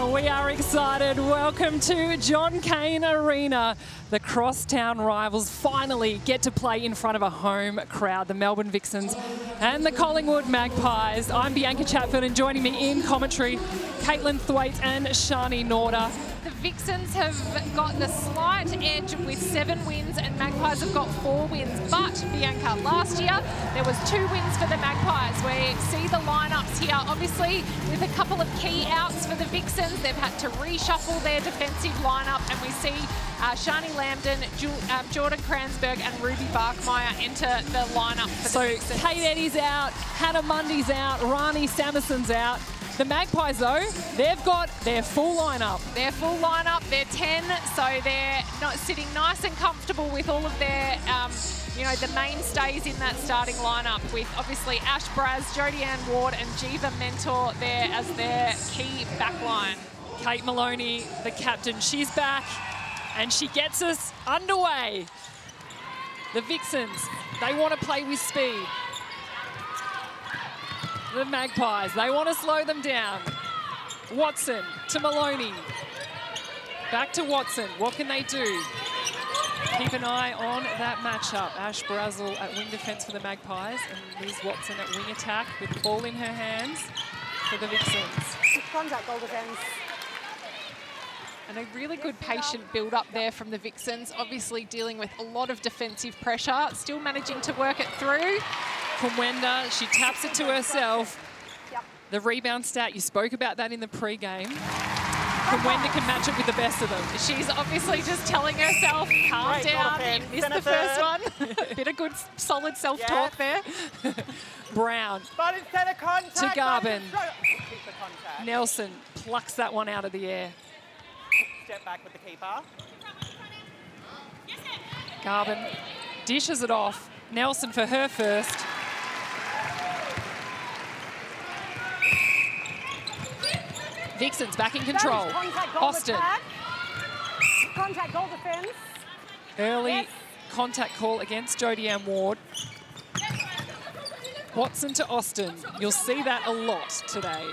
Well, we are excited. Welcome to John Cain Arena. The crosstown rivals finally get to play in front of a home crowd, the Melbourne Vixens and the Collingwood Magpies. I'm Bianca Chatfield and joining me in commentary, Caitlin Thwaites and Sharni Norder. The Vixens have gotten a slight edge with seven wins and Magpies have got four wins. But, Bianca, last year there was two wins for the Magpies. We see the lineups here. Obviously, with a couple of key outs for the Vixens, they've had to reshuffle their defensive lineup and we see uh, Shani Lambden, Ju um, Jordan Cransberg and Ruby Barkmeijer enter the lineup for so the Vixens. Kate Eddy's out, Hannah Mundy's out, Rahni Samason's out. The Magpies, though, they've got their full lineup. Their full lineup, they're 10, so they're not sitting nice and comfortable with all of their, um, you know, the mainstays in that starting lineup with obviously Ash Braz, Jodi-Ann Ward and Geva Mentor there as their key backline. Kate Moloney, the captain, she's back and she gets us underway. The Vixens, they want to play with speed the Magpies. They want to slow them down. Watson to Moloney. Back to Watson. What can they do? Keep an eye on that matchup. Ash Brazill at wing defence for the Magpies and Liz Watson at wing attack with the ball in her hands for the Vixens. Contact goal defence. And a really good patient build up there from the Vixens, obviously dealing with a lot of defensive pressure, still managing to work it through. Kumwenda, she taps it to herself. The rebound stat, you spoke about that in the pre-game. Kumwenda can match it with the best of them. She's obviously just telling herself, calm Great down, you missed the first one. Bit of good, solid self-talk yeah. there. Browne but instead of contact, to Garbin. Nelson plucks that one out of the air. Step back with the keeper. Garbin dishes it off. Nelson for her first. Vixens back in control. Austin. Contact goal defence. Early yes. contact call against Jodi-Ann Ward. Watson to Austin. You'll see that a lot today.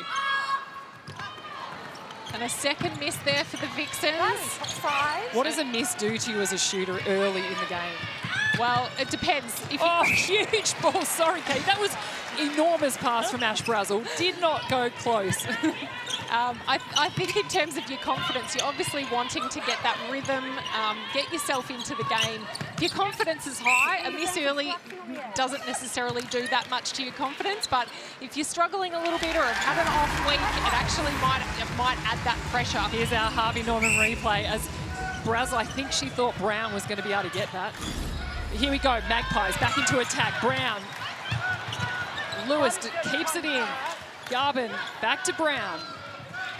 And a second miss there for the Vixens. What does a miss do to you as a shooter early in the game? Well, it depends. If oh, huge ball. Sorry, Kate. That was enormous pass from Ash Brazill. Did not go close. um, I, I, think in terms of your confidence, you're obviously wanting to get that rhythm, um, get yourself into the game. If your confidence is high, a miss early doesn't necessarily do that much to your confidence, but if you're struggling a little bit or have had an off week, it actually might, it might add that pressure. Here's our Harvey Norman replay as Brazill, I think she thought Browne was going to be able to get that. Here we go, Magpies back into attack. Browne. Lewis keeps it in. Garbin back to Browne.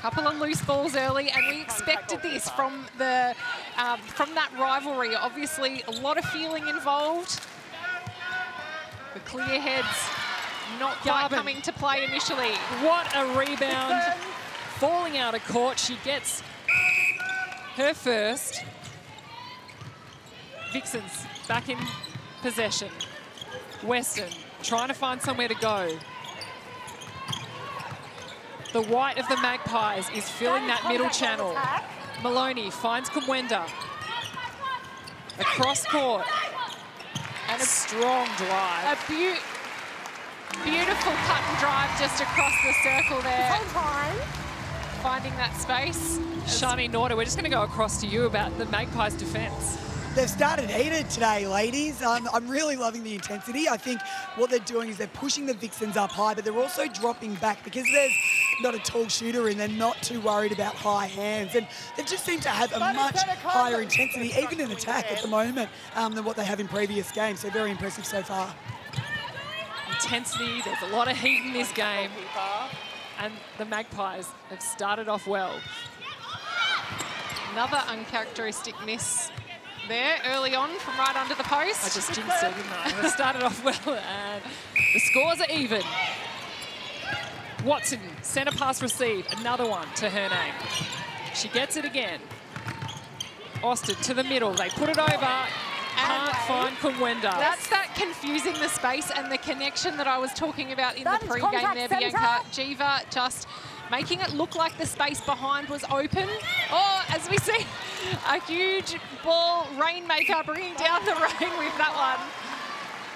Couple of loose balls early, and we expected this from the um, from that rivalry. Obviously, a lot of feeling involved. The clear heads not quite coming to play initially. What a rebound. Falling out of court, she gets her first. Vixens back in possession. Weston trying to find somewhere to go. The white of the Magpies is filling that middle channel. Moloney finds Kumwenda. Across court. And a strong drive. A be beautiful cut and drive just across the circle there. Finding that space. Shani Norder, we're just going to go across to you about the Magpies' defence. They've started heated today, ladies. Um, I'm really loving the intensity. I think what they're doing is they're pushing the Vixens up high, but they're also dropping back because there's not a tall shooter and they're not too worried about high hands. And they just seem to have a much higher intensity, even in attack at the moment, um, than what they have in previous games. So very impressive so far. Intensity, there's a lot of heat in this game. And the Magpies have started off well. Another uncharacteristic miss there early on from right under the post. I just jinxed it, didn't I? They started off well and the scores are even. Watson, centre pass received, another one to her name. She gets it again. Austin to the middle, they put it over. Can't find Kumwenda. That's that confusing the space and the connection that I was talking about in that the pre-game there, Bianca. Geva just making it look like the space behind was open. Oh, as we see, a huge ball rainmaker bringing down the rain with that one.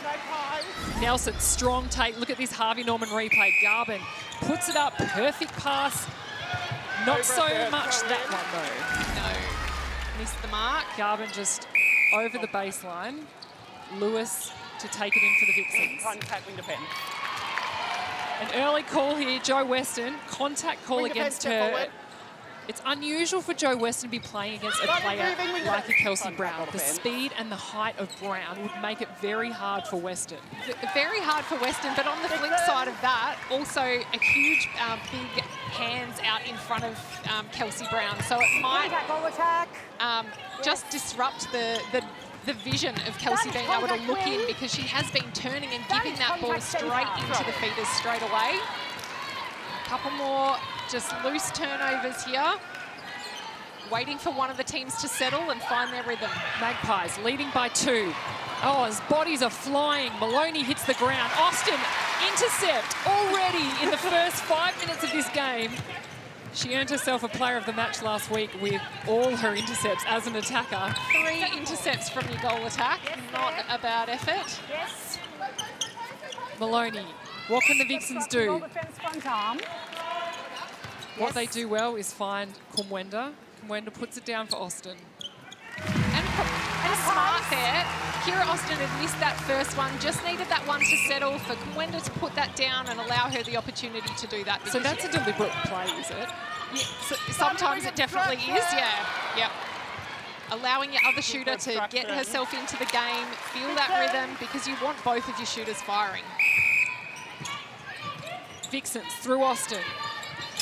Magpies. Nelson, strong take. Look at this Harvey Norman replay. Garbin puts it up. Perfect pass. Not so much that one, though. No, missed the mark. Garbin just over the baseline. Lewis to take it in for the Vixens. Contact wing defend. An early call here, Jo Weston. Contact call Wing against her. forward. It's unusual for Jo Weston to be playing against a player like a. Kelsey Browne. The speed and the height of Browne would make it very hard for Weston. Very hard for Weston, but on the flip side of that, also a huge um, big hands out in front of um, Kelsey Browne. So it might attack. um, just disrupt the, the the vision of Kelsey being able to look in because she has been turning and giving is that ball straight centre. into the feeders straight away. A couple more just loose turnovers here. Waiting for one of the teams to settle and find their rhythm. Magpies leading by two. Oh, his bodies are flying. Moloney hits the ground. Austin intercept already in the first five minutes of this game. She earned herself a player of the match last week with all her intercepts as an attacker. Three intercepts from your goal attack, not a bad effort. Yes. Moloney, what can the Vixens do? What they do well is find Kumwenda. Kumwenda puts it down for Austin. And, and smart there. Kiera Austin had missed that first one, just needed that one to settle for Kwenda to put that down and allow her the opportunity to do that. So that's a deliberate play, is it? Yeah, so sometimes it definitely is, yeah. Yep. Allowing your other shooter to get herself into the game, feel that rhythm, because you want both of your shooters firing. Vixens through Austin.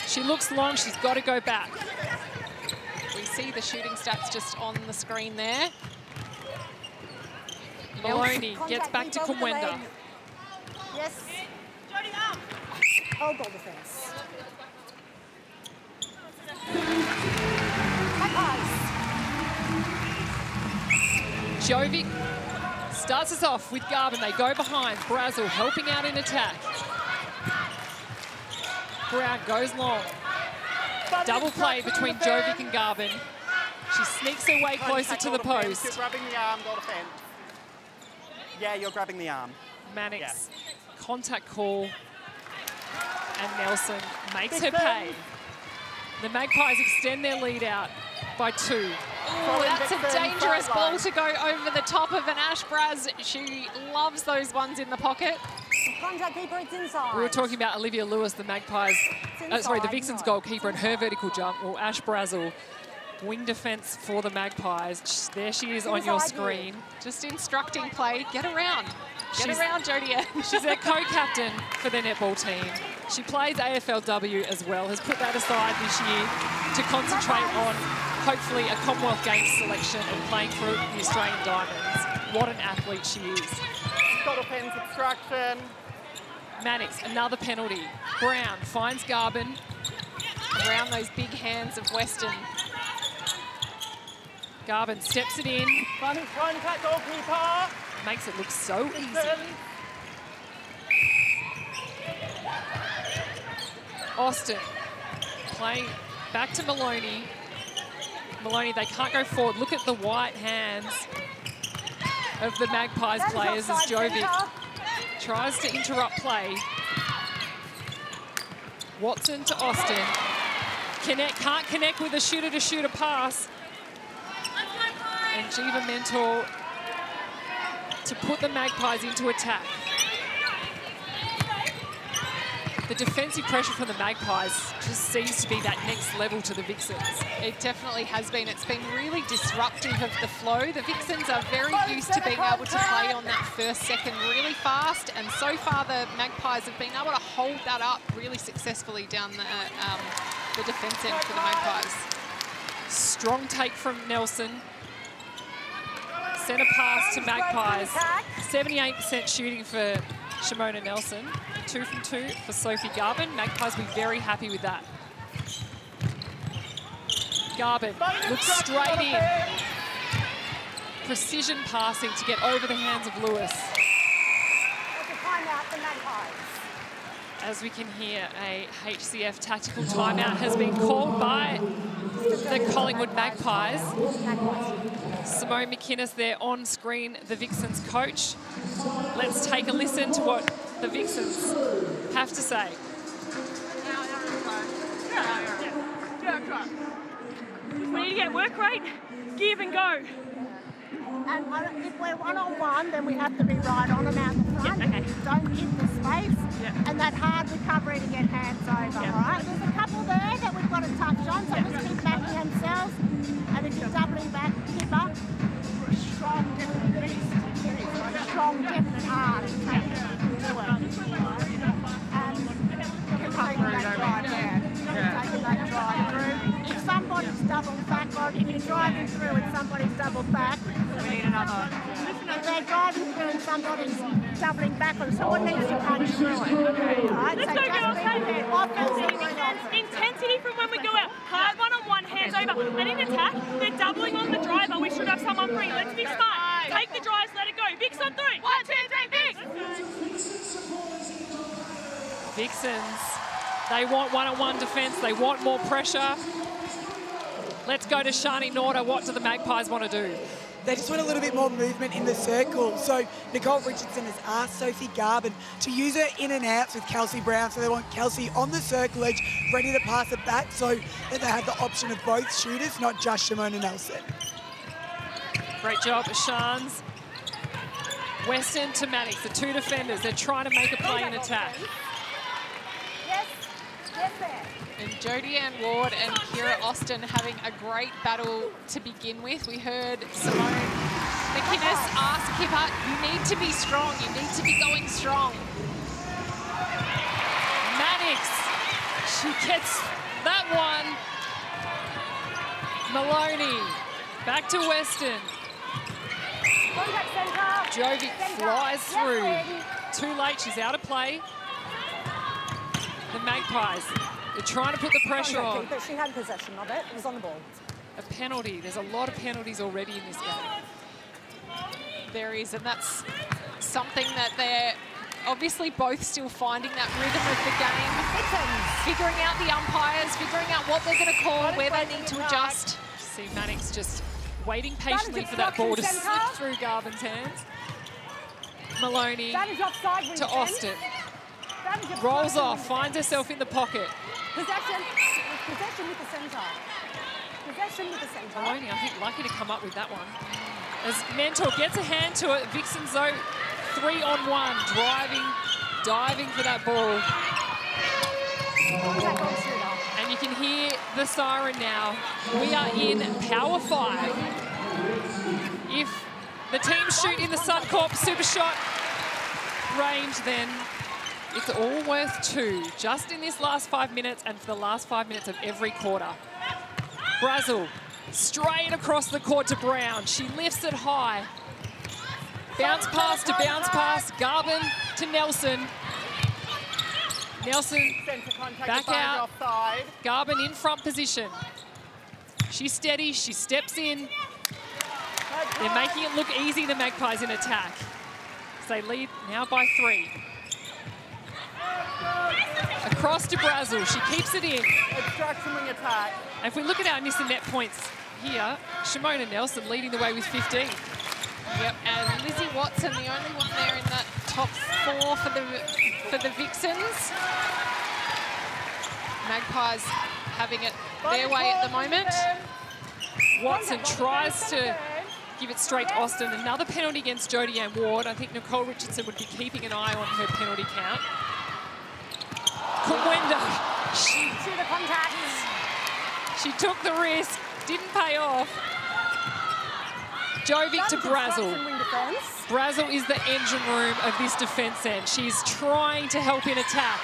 She looks long, she's got to go back. See the shooting stats just on the screen there. Moloney gets back to deep over the Kumwenda. Yes. Hold goal defense. Jovic starts us off with Garbin. They go behind. Brazel helping out in attack. Brown goes long. Double play between Jovic and Garbin. She sneaks her way closer to the post. You're grabbing the arm, goal defend. Yeah, you're grabbing the arm. Mannix, contact call, and Nelson makes her Big pay. Ben. The Magpies extend their lead out by two. Oh, that's a dangerous ball to go over the top of an Ash Braz. She loves those ones in the pocket. Contact keeper, it's inside. We were talking about Olivia Lewis, the Magpies, uh, sorry, the Vixens no. goalkeeper, and her vertical jump. Well, Ash Brazill, wing defence for the Magpies. There she is on your Inside you. screen. Just instructing play. Get around. Get She's- around, Jodie. Ann. She's their co-captain for their netball team. She plays AFLW as well, has put that aside this year to concentrate on hopefully a Commonwealth Games selection and playing for the Australian Diamonds. What an athlete she is. Goal defense obstruction. Mannix, another penalty. Browne finds Garbin. around those big hands of Weston. Garbin steps it in, Running contact goalkeeper. makes it look so easy. Austin playing back to Moloney. Moloney, they can't go forward. Look at the white hands of the Magpies players as Jovic. Tries to interrupt play. Watson to Austin. Connect, can't connect with a shooter-to-shooter pass. And Geva Mentor to put the Magpies into attack. The defensive pressure from the Magpies just seems to be that next level to the Vixens. It definitely has been. It's been really disruptive of the flow. The Vixens are very used to being able to play on that first second really fast, and so far the Magpies have been able to hold that up really successfully down the, um, the defence end for the Magpies. Strong take from Nelson. Centre pass to Magpies. 78% shooting for Shimona Nelson. Two from two for Sophie Garbin. Magpies will be very happy with that. Garbin looks straight in. Precision passing to get over the hands of Lewis. As we can hear, a HCF tactical timeout has been called by the Collingwood Magpies. Simone McKinnis there on screen, the Vixens coach. Let's take a listen to what the Vixens have to say. We need to get work rate, give and go. And if we're one-on-one, then we have to be right on them out the front. Yeah, okay. Don't hit the space. Yeah. And that hard recovery to get hands over, Yeah. all right? There's a couple there that we've got to touch on, so just keep backing themselves. And if you're doubling back, hip up. Strong, definite beast. Strong, definite hard. You're. You're on, you're driving through and somebody's doubled back, We need another. if they're driving through and somebody's doubling back on? Let's go, girls. Intensity from when we go out. Hard one-on-one, hands over. They're doubling on the driver. We should have someone. Let's be smart. Take the drives, let it go. Bigs on three. One, two, three, bigs. Vixens, they want one-on-one defence. They want more pressure. Let's go to Sharni Norder. What do the Magpies want to do? They just want a little bit more movement in the circle. So Nicole Richardson has asked Sophie Garbin to use her in and outs with Kelsey Browne. So they want Kelsey on the circle edge, ready to pass it back so that they have the option of both shooters, not just Shimona Nelson. Great job, Shans. Weston to Mannix, the two defenders. They're trying to make a play in attack. Yes, yes, there. And Jodi-Ann Ward and Kiera Austin having a great battle to begin with. We heard Simone McKinnis ask Kipper, you need to be strong, you need to be going strong. Mannix, she gets that one. Moloney, back to Weston. Contact centre. Jovic Centre. flies through. Too late, she's out of play. The Magpies, they're trying to put the pressure on. But she had possession of it. It was on the ball. A penalty, there's a lot of penalties already in this game. There is, and that's something that they're obviously both still finding that rhythm of the game, figuring out the umpires, figuring out what they're going to call, where they need to adjust. See Mannix just waiting patiently for that ball to slip through Garbin's hands. Moloney That is offside. to Winston. Austin. Rolls off, finds herself in the pocket. Possession. Possession with the centre. Possession with the centre. Moloney, I think, lucky to come up with that one. As Mentor gets a hand to it, Vixen's though, three on one, driving, diving for that ball. Contact goal shooter. And you can hear the siren now. We are in power five. If the teams shoot in the Suncorp Super Shot range, then it's all worth two, just in this last five minutes and for the last five minutes of every quarter. Brazill, straight across the court to Browne. She lifts it high. Bounce pass to bounce pass. Garbin to Nelson. Nelson Back out. Garbin in front position. She's steady, she steps in. They're making it look easy, the Magpies in attack. So they lead now by three. Across to Brazill, she keeps it in. Wing attack. And if we look at our Nissan net points here, Shimona Nelson leading the way with 15. Yep, and Lizzie Watson, the only one there in that top four for the for the Vixens. Magpies having it their way at the moment. Watson tries to give it straight to Austin. Another penalty against Jodi-Ann Ward. I think Nicole Richardson would be keeping an eye on her penalty count. Kumwenda, she, To the contact. she took the risk, didn't pay off. Jovic to Brazill. obstruction wing defence. Brazill is the engine room of this defence end. She's trying to help in attack.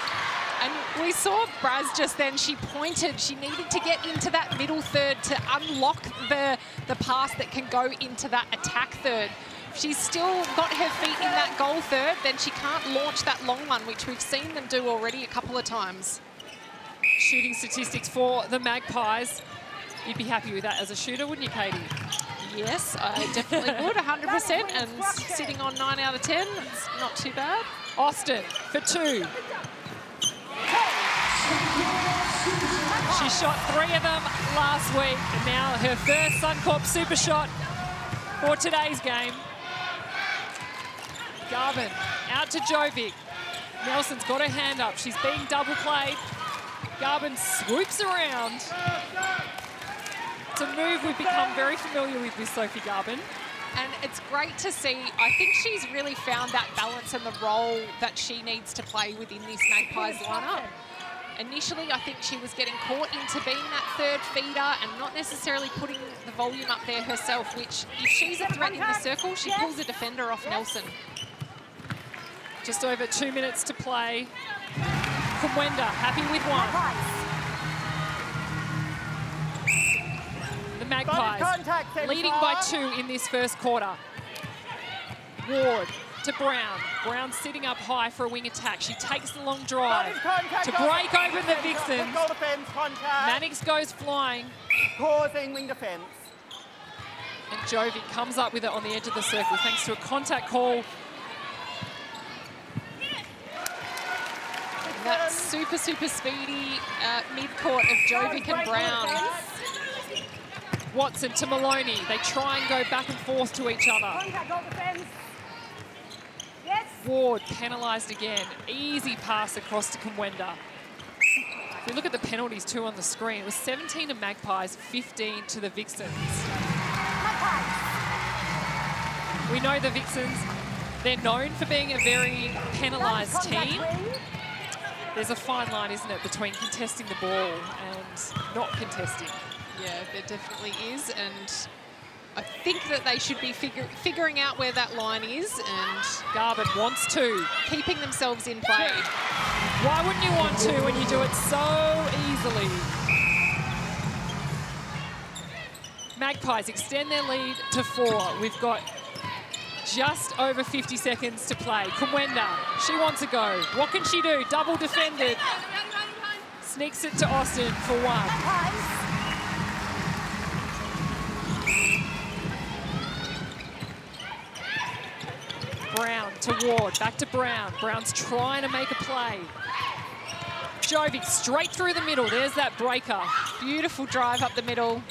And we saw Braz just then, she pointed, she needed to get into that middle third to unlock the, the pass that can go into that attack third. If she's still got her feet in that goal third, then she can't launch that long one, which we've seen them do already a couple of times. Shooting statistics for the Magpies. You'd be happy with that as a shooter, wouldn't you, Katie? Yes, I definitely would, 100%, and sitting on 9 out of 10, that's not too bad. Austin for two. She shot three of them last week, and now her first Suncorp super shot for today's game. Garbin out to Jovic. Nelson's got her hand up. She's being double played. Garbin swoops around. It's a move we've become very familiar with with Sophie Garbin. And it's great to see. I think she's really found that balance and the role that she needs to play within this Magpies lineup. Initially, I think she was getting caught into being that third feeder and not necessarily putting the volume up there herself, which if she's a threat in the circle, she pulls a defender off Nelson. Just over two minutes to play. Kumwenda happy with one. The Magpies leading by two in this first quarter. Ward to Browne. Browne sitting up high for a wing attack. She takes the long drive to break open the Vixens. Goal defence, contact. Mannix goes flying, Causing wing defence. and Jovi comes up with it on the edge of the circle thanks to a contact call. That super, super speedy uh, mid-court of Jovic and Browne. Watson to Moloney. They try and go back and forth to each other. Contact, goal defence. Yes. Ward penalised again. Easy pass across to Kumwenda. If we look at the penalties too on the screen, it was 17 to Magpies, 15 to the Vixens. We know the Vixens, they're known for being a very penalised team. There's a fine line, isn't it, between contesting the ball and not contesting. Yeah, there definitely is, and I think that they should be figuring out where that line is and Garbin wants to. keeping themselves in play. Why wouldn't you want to when you do it so easily? Magpies extend their lead to four. We've got just over 50 seconds to play. Kumwenda, she wants a go. What can she do? Double defended. Sneaks it to Austin for one. Browne to Ward, back to Browne. Browne's trying to make a play. Jovic straight through the middle. There's that breaker. Beautiful drive up the middle.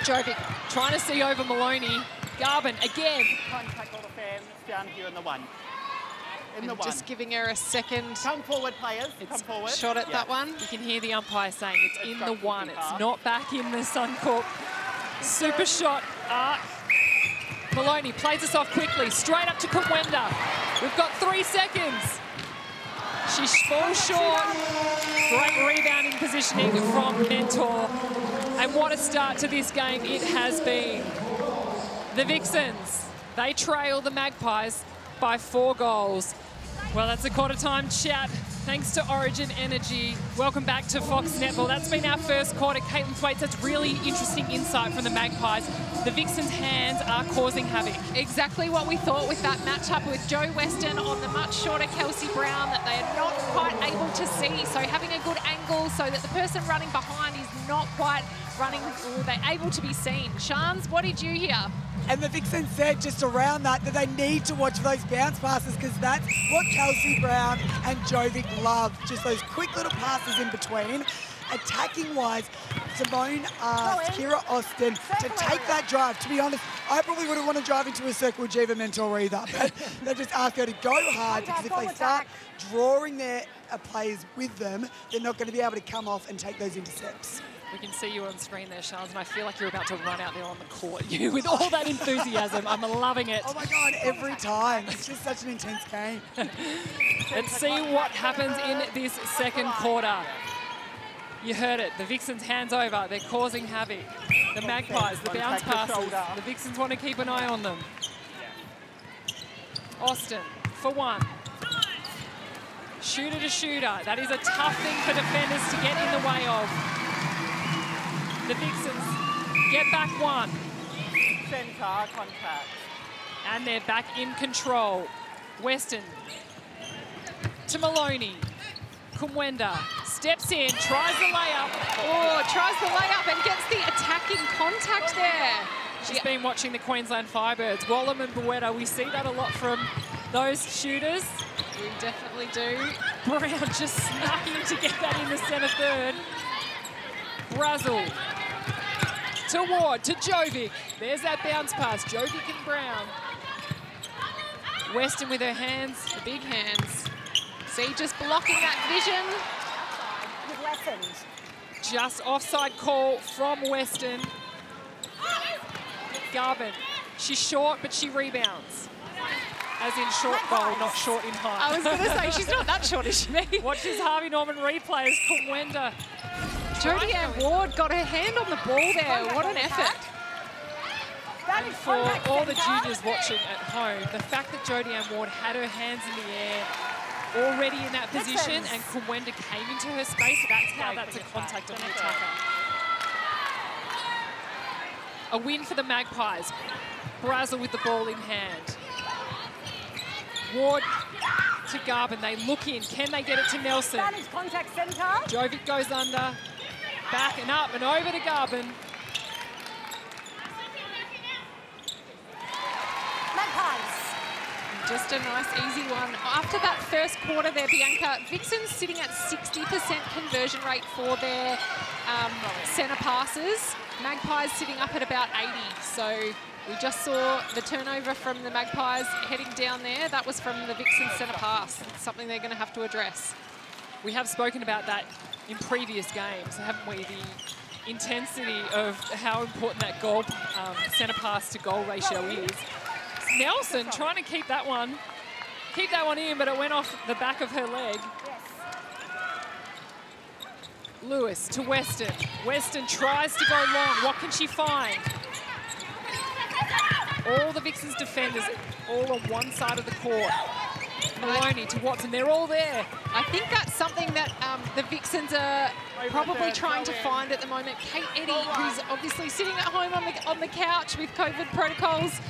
Jovic trying to see over Moloney. Garbin again. Contact goal defence down here in the one. In the And one. just giving her a second Come forward, players. It's Come forward. shot at Yeah. that one. You can hear the umpire saying it's in the one. pass. It's not back in the Suncorp. Super shot arc. Moloney plays us off quickly, straight up to Kumwenda. We've got three seconds. She falls short. Great rebounding positioning from Mentor. And what a start to this game it has been. The Vixens, they trail the Magpies by four goals. Well, that's a quarter time chat. Thanks to Origin Energy. Welcome back to Fox Netball. That's been our first quarter. Caitlin Thwaites, that's really interesting insight from the Magpies. The Vixens' hands are causing havoc. Exactly what we thought with that matchup with Jo Weston on the much shorter Kelsey Browne that they are not quite able to see. So having a good angle so that the person running behind is not quite running, or they're able to be seen. Shans, what did you hear? And the Vixen said just around that that they need to watch those bounce passes because that's what Kelsey Browne and Jovic love. Just those quick little passes in between. Attacking wise, Simone asked Kiera Austin to take that drive. To be honest, I probably wouldn't want to drive into a circle with Geva Mentor either, but they just asked her to go hard because if they start drawing their uh, players with them, they're not going to be able to come off and take those intercepts. We can see you on screen there, Charles, and I feel like you're about to run out there on the court. You with all that enthusiasm. I'm loving it. Oh my God, every time. It's just such an intense game. Let's see what happens in this second quarter. You heard it. The Vixens hands over. They're causing havoc. The Magpies, the bounce Contact passes. The Vixens want to keep an eye on them. Austin for one. Shooter to shooter. That is a tough thing for defenders to get in the way of. The Vixens get back one. Centre contact. And they're back in control. Weston to Moloney. Kumwenda steps in, tries the layup. Oh, tries the layup and gets the attacking contact there. She's been watching the Queensland Firebirds. Wallam and Bueta, we see that a lot from those shooters. We definitely do. Browne just snuck in to get that in the centre third. Brazill to Ward, to Jovic. There's that bounce pass, Jovic and Browne. Weston with her hands. The big hands. See, just blocking that vision. Just offside call from Weston. Garbin, she's short, but she rebounds. As in short goal, not short in height. I was going to say, she's not that short, is she? Watch this Harvey Norman replay as Kumwenda. Jodi-Ann Ward got her hand on the ball there. What an effort. That is For all the juniors watching at home, the fact that Jodi-Ann Ward had her hands in the air already in that position and Kumwenda came into her space, that's how that's a contact on the attacker. A win for the Magpies. Brazill with the ball in hand. Ward to Garbin. They look in. Can they get it to Nelson? That is contact centre. Jovic goes under. Back and up and over to Garbin. Magpies. Just a nice, easy one. After that first quarter there, Bianca, Vixen's sitting at 60% conversion rate for their um, centre passes. Magpies sitting up at about 80. So we just saw the turnover from the Magpies heading down there. That was from the Vixen centre pass. It's something they're going to have to address. We have spoken about that in previous games, haven't we? The intensity of how important that goal um, centre pass to goal ratio is. Nelson trying to keep that one, keep that one in, but it went off the back of her leg. Lewis to Weston. Weston tries to go long. What can she find? All the Vixens defenders all on one side of the court. Moloney to Watson. They're all there. I think that's something that um, the Vixens are probably trying to find at the moment. Kate Eddy, who's obviously sitting at home on the on the couch with COVID protocols,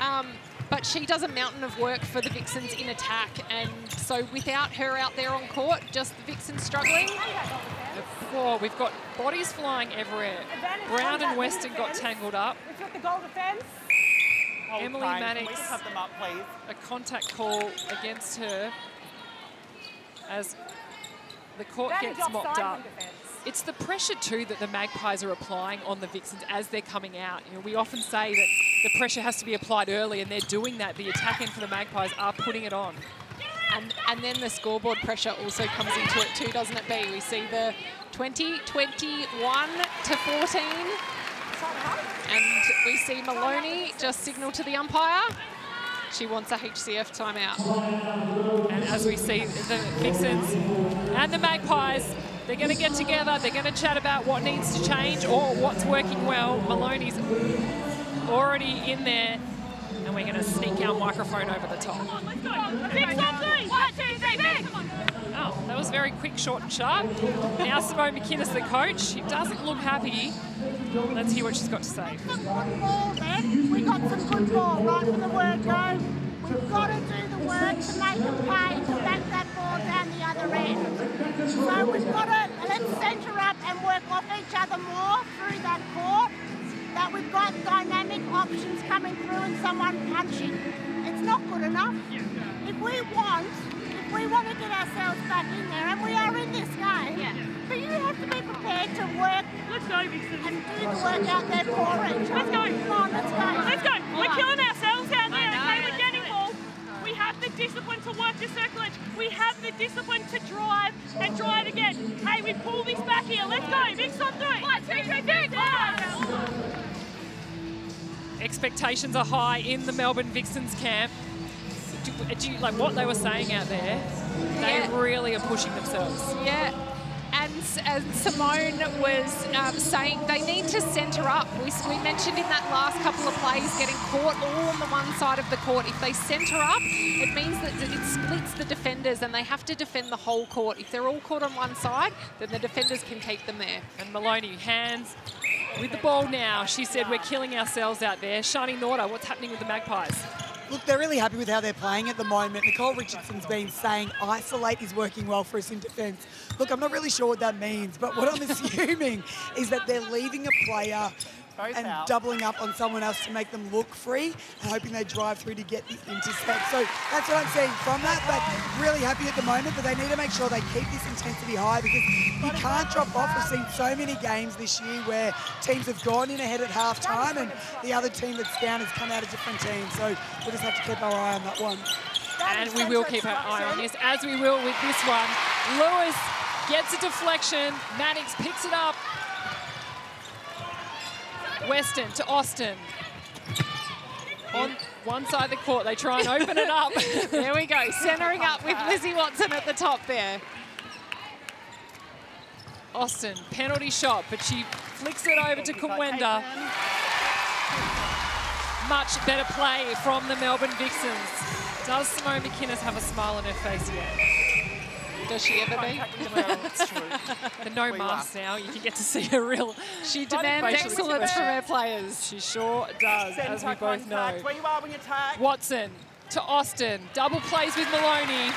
um, but she does a mountain of work for the Vixens in attack, and so without her out there on court, just the Vixens struggling. Oh, we've got bodies flying everywhere. Advantage Browne and Weston got tangled up. We've got the goal defence. Hold Emily time. Can we Maddox. them up, please? A contact call against her as the court Advantage gets mopped up. It's the pressure too that the Magpies are applying on the Vixens as they're coming out. You know, we often say that the pressure has to be applied early, and they're doing that. The attack end for the Magpies are putting it on. And, and then the scoreboard pressure also comes into it too, doesn't it, B? We see the 20, 21 to 14. And we see Moloney just signal to the umpire. She wants a HCF timeout. And as we see the Vixens and the Magpies, they're going to get together. They're going to chat about what needs to change or what's working well. Moloney's already in there, and we're going to sneak our microphone over the top. Let's go. Six on three. One, two, three, big. Oh, that was very quick, short and sharp. Now Simone McKinnis, the coach, she doesn't look happy. Let's hear what she's got to say. Some good ball then. We got some good ball right from the word go. We've got to do the work to make them pay to back that ball down the other end. So we've got to let's centre up and work off each other more through that court. That we've got dynamic options coming through and someone punching. It's not good enough. If we want, we want to get ourselves back in there, and we are in this game, but you have to be prepared to work Let's go, Vixen. and do the work out there for each Let's go. Come on, let's go. Let's go. We're killing ourselves out there, I know, okay? We're getting do ball. We have the discipline to work the circle edge. We have the discipline to drive and drive again. Hey, we pull this back here. Let's go. Mix on three. One, two, three, big. Expectations are high in the Melbourne Vixens camp. Do, do you, like what they were saying out there, they Yeah. really are pushing themselves. Yeah. And, and Simone was um, saying they need to centre up. We, we mentioned in that last couple of plays getting caught all on the one side of the court. If they centre up, it means that it splits the defenders and they have to defend the whole court. If they're all caught on one side, then the defenders can keep them there. And Moloney, hands with the ball now. She said, we're killing ourselves out there. Sharni Norder, what's happening with the Magpies? Look, they're really happy with how they're playing at the moment. Nicole Richardson's been saying isolate is working well for us in defence. Look, I'm not really sure what that means, but what I'm assuming is that they're leaving a player Both and out. doubling up on someone else to make them look free and hoping they drive through to get the intercept. So that's what I'm seeing from that, but really happy at the moment, but they need to make sure they keep this intensity high because you can't drop off. We've seen so many games this year where teams have gone in ahead at half time and the other team that's down has come out a different team. So we'll just have to keep our eye on that one. And we will keep our eye on this, as we will with this one. Lewis gets a deflection. Mannix picks it up. Weston to Austin. On one side of the court, they try and open it up. There we go, centering up with Lizzie Watson at the top there. Austin, penalty shot, but she flicks it over to Kumwenda. Much better play from the Melbourne Vixens. Does Simone McKinnis have a smile on her face yet? Does she ever be? Well, it's true. The no We mask laugh. now, you can get to see a real. She demands excellence from her players. She sure does, as we both know. Where you are when you. Watson to Austin, double plays with Moloney.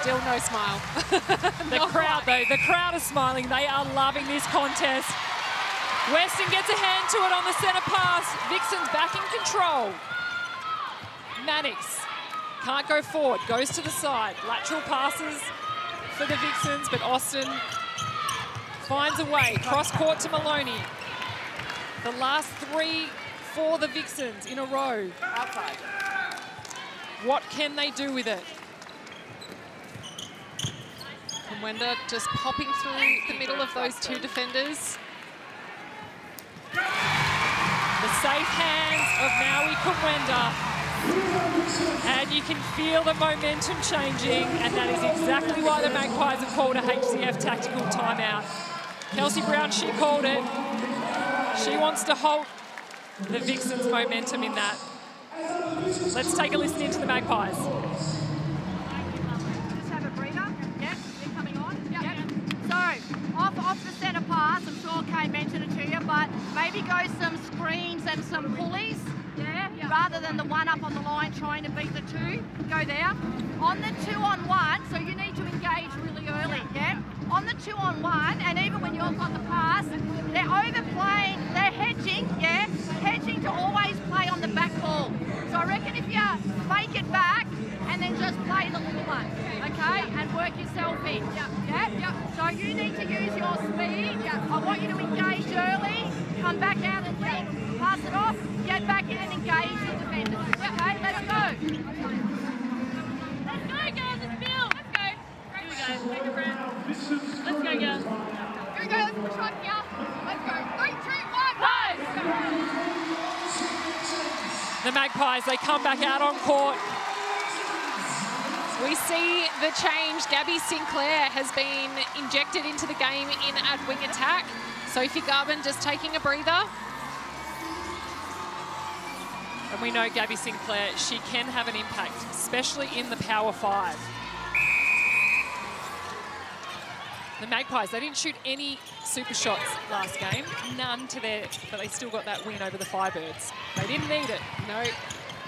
Still no smile. The Not crowd, quite. though, the crowd is smiling. They are loving this contest. Weston gets a hand to it on the centre pass. Vixen's back in control. Mannix can't go forward, goes to the side. Lateral passes for the Vixens, but Austin finds a way. Cross court to Moloney. The last three for the Vixens in a row. Outside. What can they do with it? And Wenda just popping through the middle of those two defenders. The safe hands of Mwai Kumwenda. And you can feel the momentum changing, and that is exactly why the Magpies have called a HCF tactical timeout. Kelsey Browne, she called it. She wants to halt the Vixens' momentum in that. Let's take a listen into the Magpies. Off, off the centre pass, I'm sure Kay mentioned it to you, but maybe go some screens and some pulleys. Yeah, rather than the one up on the line trying to beat the two, go there. On the two on one, so you need to engage really early, yeah? On the two on one, and even when you've got the pass, they're overplaying, they're hedging, yeah? Hedging to always play on the back ball. So I reckon if you fake it back and then just play the little one, okay? And work yourself in. yeah? yep. So you need to use your speed. I want you to engage early, come back out and lead, pass it off, get back in and engage the defenders. Okay, let's go. Let's go, guys. It's Bill. Let's go. Here we go. Take a breath. Let's go, guys. Here we go. Let's. Let's go. Three, two, one. The Magpies, they come back out on court. We see the change. Gabby Sinclair has been injected into the game in at wing attack. Sophie Garbin just taking a breather. And we know Gabby Sinclair, she can have an impact, especially in the power five. The Magpies, they didn't shoot any super shots last game, none to their, but they still got that win over the Firebirds. They didn't need it. No,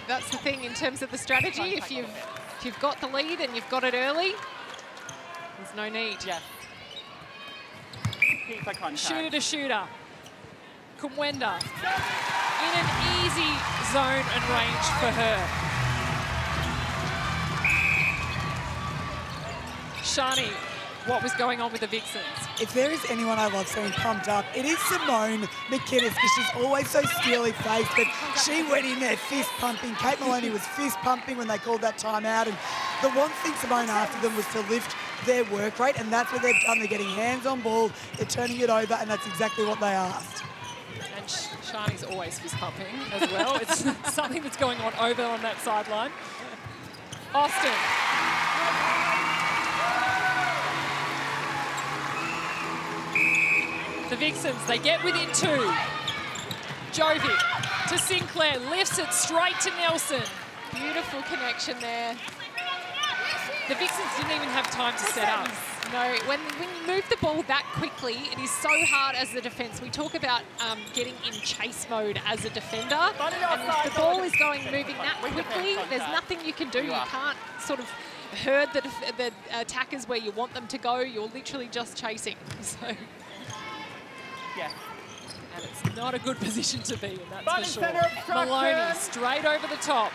that's the thing in terms of the strategy. If you've if you've got the lead and you've got it early, there's no need. Yeah. Shooter to shooter. Kumwenda in an easy zone and range for her. Shani, what was going on with the Vixens? If there is anyone I love seeing pumped up, it is Simone McKinnis because she's always so steely faced. But she went in there fist pumping. Kate Moloney was fist pumping when they called that timeout. And the one thing Simone after them was to lift their work rate, and that's what they've done. They're getting hands on ball, they're turning it over, and that's exactly what they asked. And Sh- Shani's always fist pumping as well. it's something that's going on over on that sideline. Austin. The Vixens, they get within two. Jovic to Sinclair, lifts it straight to Nelson. Beautiful connection there. The Vixens didn't even have time to set up. No, when, when you move the ball that quickly, it is so hard as a defence. We talk about um, getting in chase mode as a defender. And if the ball is going moving that quickly, there's nothing you can do. You can't sort of herd the, the attackers where you want them to go, you're literally just chasing. So, and it's not a good position to be in, that's Bottom for sure. Moloney straight over the top.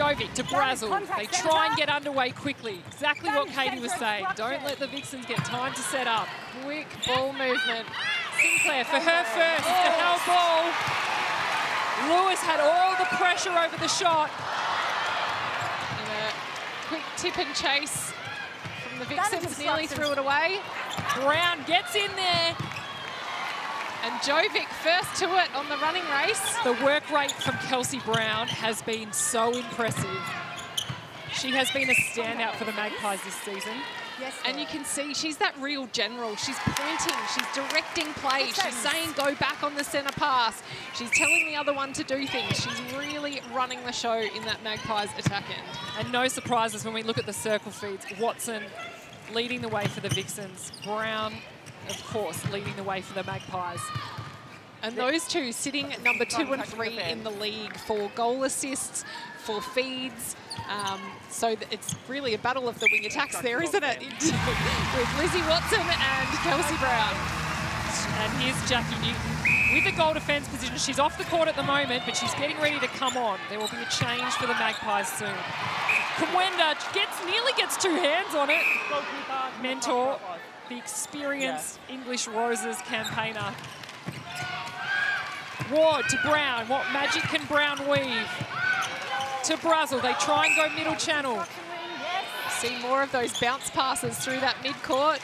Jovic to Brazill. They try and get underway quickly. Exactly what Katie was saying. Don't let the Vixens get time to set up. quick ball movement. Sinclair for her first. It's the hell ball. Lewis had all the pressure over the shot. And a quick tip and chase from the Vixens, nearly threw it away. Browne gets in there. And Jovic first to it on the running race. The work rate from Kelsey Browne has been so impressive. She has been a standout for the Magpies this season. Yes, And you can see she's that real general. She's pointing, she's directing play, she's saying go back on the centre pass. She's telling the other one to do things. She's really running the show in that Magpies attack end. And no surprises when we look at the circle feeds. Watson leading the way for the Vixens. Browne, of course, leading the way for the Magpies. And those two sitting at number two and three in the league for goal assists, for feeds. Um, so it's really a battle of the wing attacks there, isn't it? With Lizzie Watson and Kelsey Browne. And here's Jacqui Newton with the goal defence position. She's off the court at the moment, but she's getting ready to come on. There will be a change for the Magpies soon. Kumwenda gets nearly gets two hands on it. Mentor, the experienced English Roses campaigner. Ward to Browne. What magic can Browne weave? To Brazill. They try and go middle channel. See more of those bounce passes through that mid-court.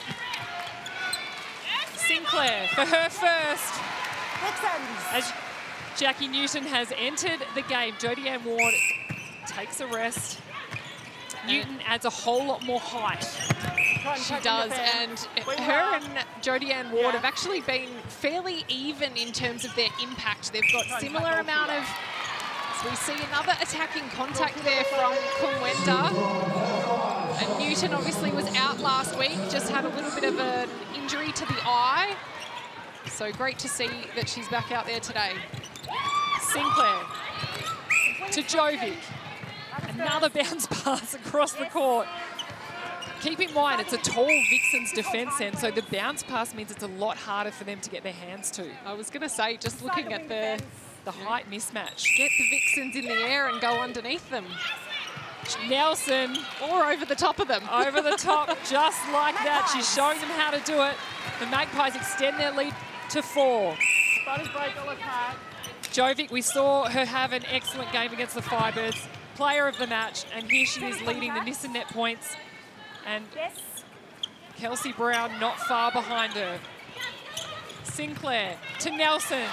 Sinclair for her first. As Jacqui Newton has entered the game, Jodi-Ann Ward takes a rest. Newton adds a whole lot more height. She does, and her and Jodi-Ann Ward have actually been fairly even in terms of their impact. They've got similar amount of. We see another attacking contact there from Kumwenda. And Newton obviously was out last week, just had a little bit of an injury to the eye. So great to see that she's back out there today. Sinclair to Jovic. Another bounce pass across the court. Keep in mind, it's a tall Vixens defence end, so the bounce pass means it's a lot harder for them to get their hands to. I was going to say, just looking at the, The height mismatch. get the Vixens in the air and go underneath them. Nelson Or over the top of them. over the top, just like that. She's showing them how to do it. The Magpies extend their lead to four. Break. Jovic, we saw her have an excellent game against the Firebirds, player of the match, and here she is leading the Nissan net points. And Kelsey Browne not far behind her. Sinclair to Nelson.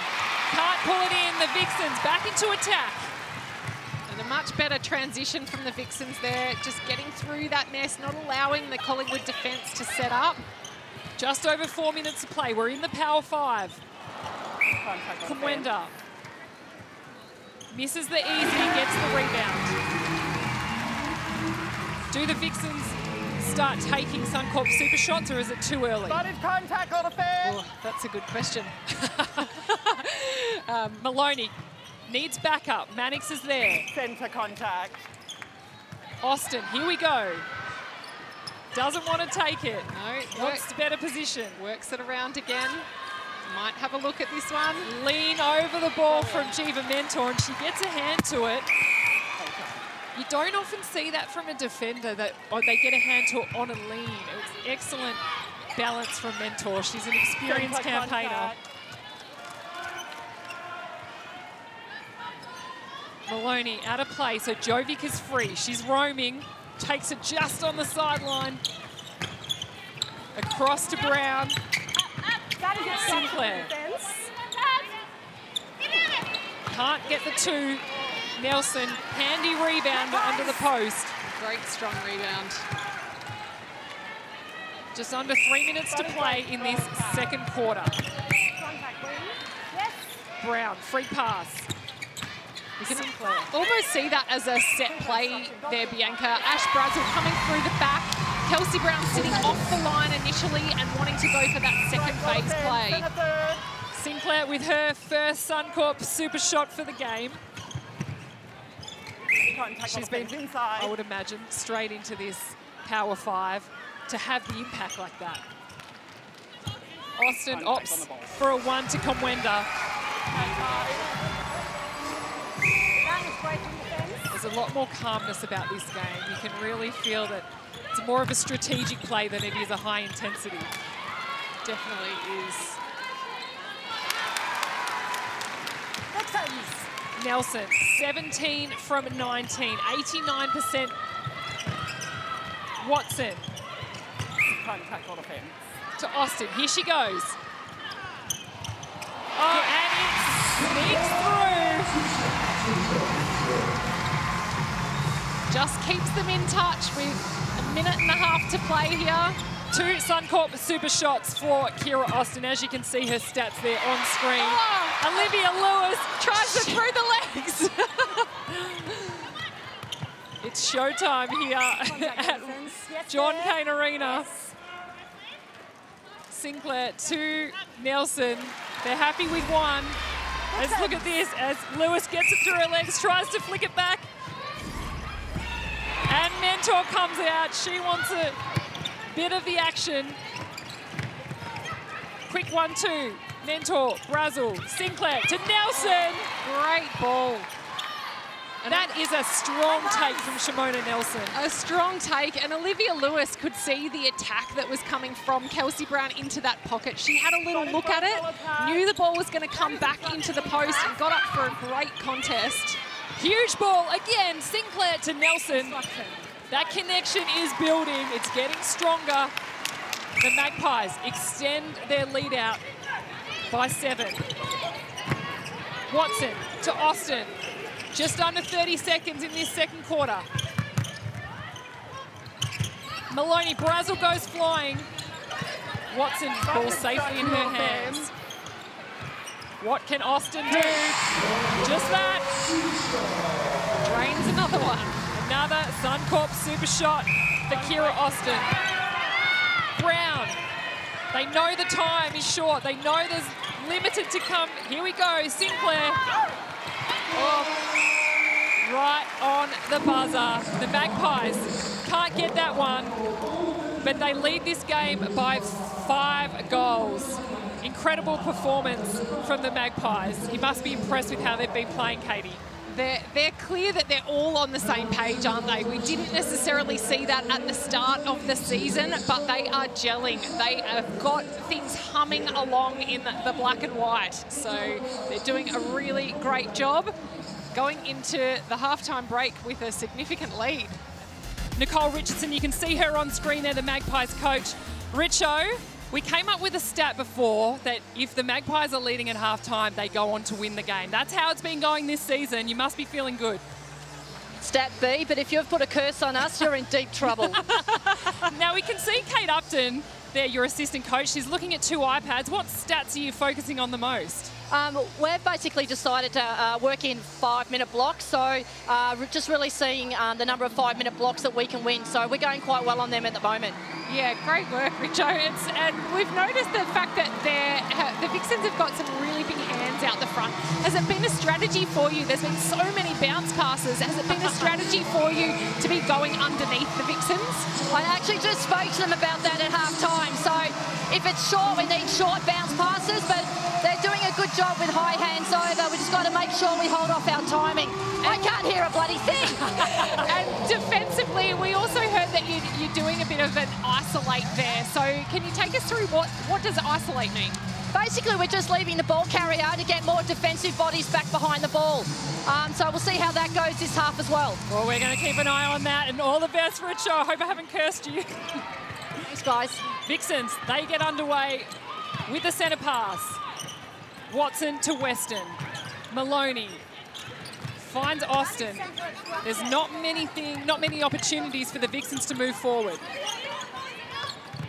Can't pull it in. The Vixens back into attack. And a much better transition from the Vixens there, just getting through that mess, not allowing the Collingwood defence to set up. Just over four minutes to play. We're in the power five. Contact on the fence. Kumwenda misses the easy, gets the rebound. Do the Vixens start taking Suncorp super shots or is it too early? Spiders contact on the fence. Oh, that's a good question. Um, Moloney needs backup. Mannix is there. Centre contact. Austin, here we go. Doesn't want to take it. No, Wants works, a better position. works it around again. Might have a look at this one. Lean over the ball from Geva Mentor and she gets a hand to it. You don't often see that from a defender that or they get a hand to on a lean. It was excellent balance from Mentor. She's an experienced campaigner. Moloney out of play, so Jovic is free. She's roaming, takes it just on the sideline. Across to Browne. That is obstruction Sinclair. Can't get the two. Nelson, handy rebound but under the post. Great strong rebound. Just under three minutes to play in this second quarter. Contact wing. Yes. Browne, free pass. You can almost see that as a set play there, Bianca. Ash Brazill coming through the back. Kelsey Browne sitting off the line initially and wanting to go for that second phase play. Sinclair with her first Suncorp super shot for the game. She's been, inside. I would imagine, straight into this power five to have the impact like that. Austin opts for a one to Kumwenda. That was great in defence. There's a lot more calmness about this game. You can really feel that it's more of a strategic play than it is a high intensity. Definitely is. Vixens. Nelson, 17 from 19, 89%. Watson Contact on offense. to Austin. Here she goes. Oh, and it sneaks through. Just keeps them in touch with a minute and a half to play here. Two Suncorp super shots for Kiera Austin. As you can see her stats there on screen. Oh. Olivia Lewis Tries it through the legs. It's showtime here at John. Cain Arena. Sinclair to Nelson. They're happy with one. Let's look at this as Lewis gets it through her legs, tries to flick it back. And Mentor comes out. She wants a bit of the action. Quick one, two. Mentor, Brazill, Sinclair to Nelson. Great ball. And that is a strong take from Shimona Nelson. a strong take, and Olivia Lewis could see the attack that was coming from Kelsey Browne into that pocket. She had a little look at it, knew the ball was going to come back into the post, and got up for a great contest. Huge ball again, Sinclair to Nelson. That connection is building, it's getting stronger. The Magpies extend their lead out by seven. Watson to Austin. Just under 30 seconds in this second quarter. Moloney, Brazill goes flying. Watson, ball safely in her hands. What can Austin do? Just that. Drains another one. Another Suncorp super shot for Kiera Austin. Browne. They know the time is short. They know there's limited to come. Here we go, Sinclair. Oh, right on the buzzer. The Magpies can't get that one, but they lead this game by five goals. Incredible performance from the Magpies. You must be impressed with how they've been playing, Katie. They're, they're clear that they're all on the same page, aren't they? We didn't necessarily see that at the start of the season, but they are gelling. They have got things humming along in the, the black and white. So they're doing a really great job going into the halftime break with a significant lead. Nicole Richardson, you can see her on screen there, the Magpies coach. Richo, we came up with a stat before that if the Magpies are leading at halftime, they go on to win the game. That's how it's been going this season. You must be feeling good. Stat B, but if you've put a curse on us, you're in deep trouble. Now we can see Kate Upton there, your assistant coach. She's looking at two iPads. What stats are you focusing on the most? Um, we've basically decided to uh, work in five-minute blocks, so uh, just really seeing um, the number of five-minute blocks that we can win. So we're going quite well on them at the moment. Yeah, great work, Richo. It's, and we've noticed the fact that the Vixens have got some really big hands out the front. Has it been a strategy for you? There's been so many bounce passes. Has it been a strategy for you to be going underneath the Vixens? I actually just spoke to them about that at half time. So if it's short, we need short bounce passes, but they're doing a good job with high hands over. We just got to make sure we hold off our timing. I can't hear a bloody thing. and defensively, we also heard that you, you're doing a bit of an isolate there. So can you take us through what, what does isolate mean? Basically, we're just leaving the ball carrier to get more defensive bodies back behind the ball. Um, so we'll see how that goes this half as well. Well, we're going to keep an eye on that and all the best, Richo. I hope I haven't cursed you. Thanks, guys. Vixens, they get underway with the centre pass. Watson to Weston. Moloney finds Austin. There's not many thing, not many opportunities for the Vixens to move forward.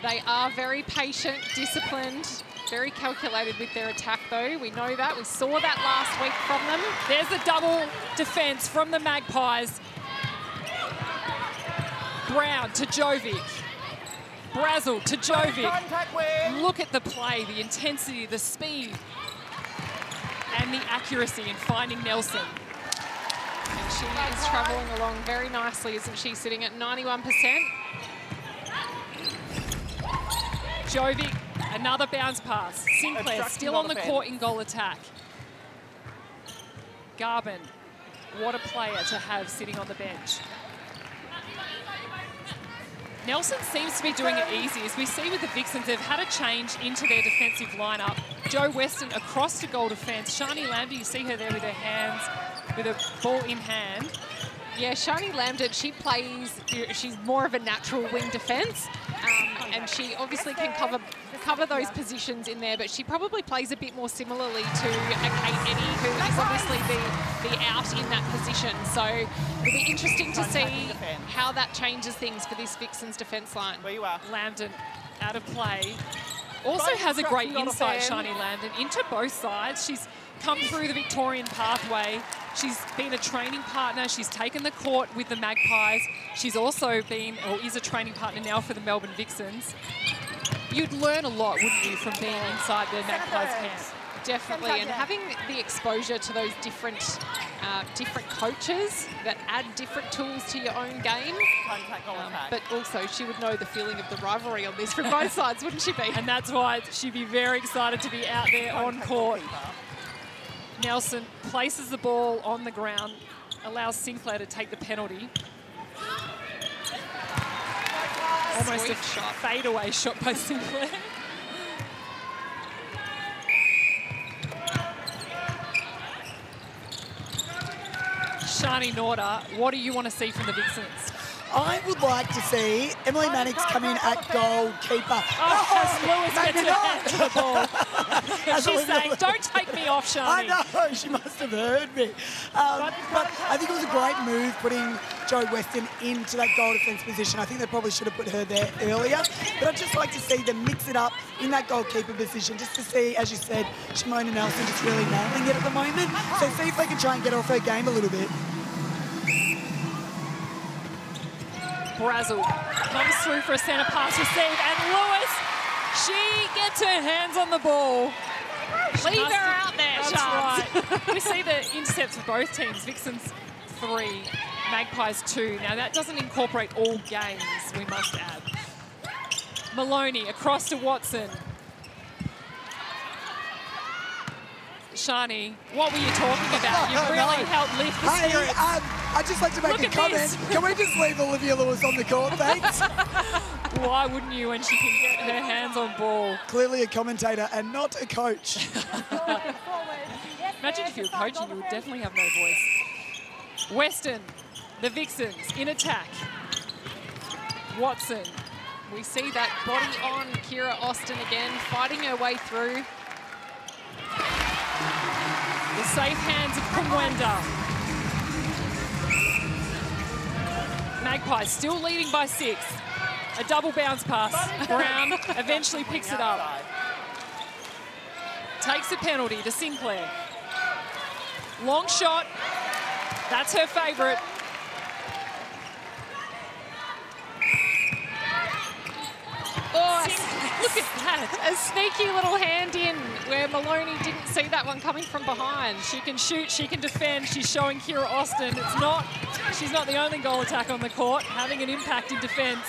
They are very patient, disciplined, very calculated with their attack, though. We know that. We saw that last week from them. There's a double defence from the Magpies. Browne to Jovic. Brazill to Jovic. Look at the play, the intensity, the speed. And the accuracy in finding Nelson. And she is travelling along very nicely, isn't she? Sitting at 91%. Jovic, another bounce pass. Sinclair still on the court in goal attack. Garbin, what a player to have sitting on the bench. Nelson seems to be doing it easy. As we see with the Vixens, they've had a change into their defensive lineup. Jo Weston across to goal defence. Sharni Lambden, you see her there with her hands, with a ball in hand. Yeah, Sharni Lambden, she plays, she's more of a natural wing defence. Um, and she obviously can cover cover those positions in there, but she probably plays a bit more similarly to a Kate Eddy, who is obviously the, the out in that position. So it'll be interesting to see how that changes things for this Vixens defence line. Where you are. Lambden out of play. Also Right, has a great obstructing on a insight, fan. Sharni Lambden, into both sides. She's come through the Victorian pathway. She's been a training partner. She's taken the court with the Magpies. She's also been, or is a training partner now for the Melbourne Vixens. You'd learn a lot, wouldn't you, from being inside the Magpies camp? Definitely, and having the exposure to those different uh, different coaches that add different tools to your own game. Um, but also, she would know the feeling of the rivalry on this from both sides, wouldn't she be? And that's why she'd be very excited to be out there on court. Nelson places the ball on the ground, allows Sinclair to take the penalty. Almost a shot. fadeaway shot by Sinclair. Sharni Norder, what do you want to see from the Vixens? I would like to see Emily Mannix come in at goalkeeper. Oh, as Lewis gets her hand to the ball. She's saying, don't take me off, Sharni. I know, she must have heard me. Um, but I think it was a great move putting Jo Weston into that goal defence position. I think they probably should have put her there earlier. But I'd just like to see them mix it up in that goalkeeper position, just to see, as you said, Shimona Nelson just really nailing it at the moment. So see if they can try and get off her game a little bit. Brazill comes through for a centre pass receive, and Lewis, she gets her hands on the ball. Leave Must her out there, That's right. we see the intercepts for both teams. Vixens three, Magpies two. Now that doesn't incorporate all games, we must add. Moloney across to Watson. Sharni, what were you talking about? You really helped lift the Hey, spirits. um, I'd just like to make Look a comment. this. Can we just leave Olivia Lewis on the court, thanks? Why wouldn't you when she can get her hands on ball? Clearly a commentator and not a coach. Imagine if you were coaching, you would definitely have no voice. Weston, the Vixens in attack. Watson, We see that body on Kiera Austin again, fighting her way through. The safe hands of Kumwenda. Magpies still leading by six. A double bounce pass. Browne eventually picks it up. Takes a penalty to Sinclair. Long shot. That's her favourite. Oh, look at that. A sneaky little hand in where Moloney didn't see that one coming from behind. She can shoot, she can defend. She's showing Kiera Austin. It's not, she's not the only goal attack on the court, having an impact in defence.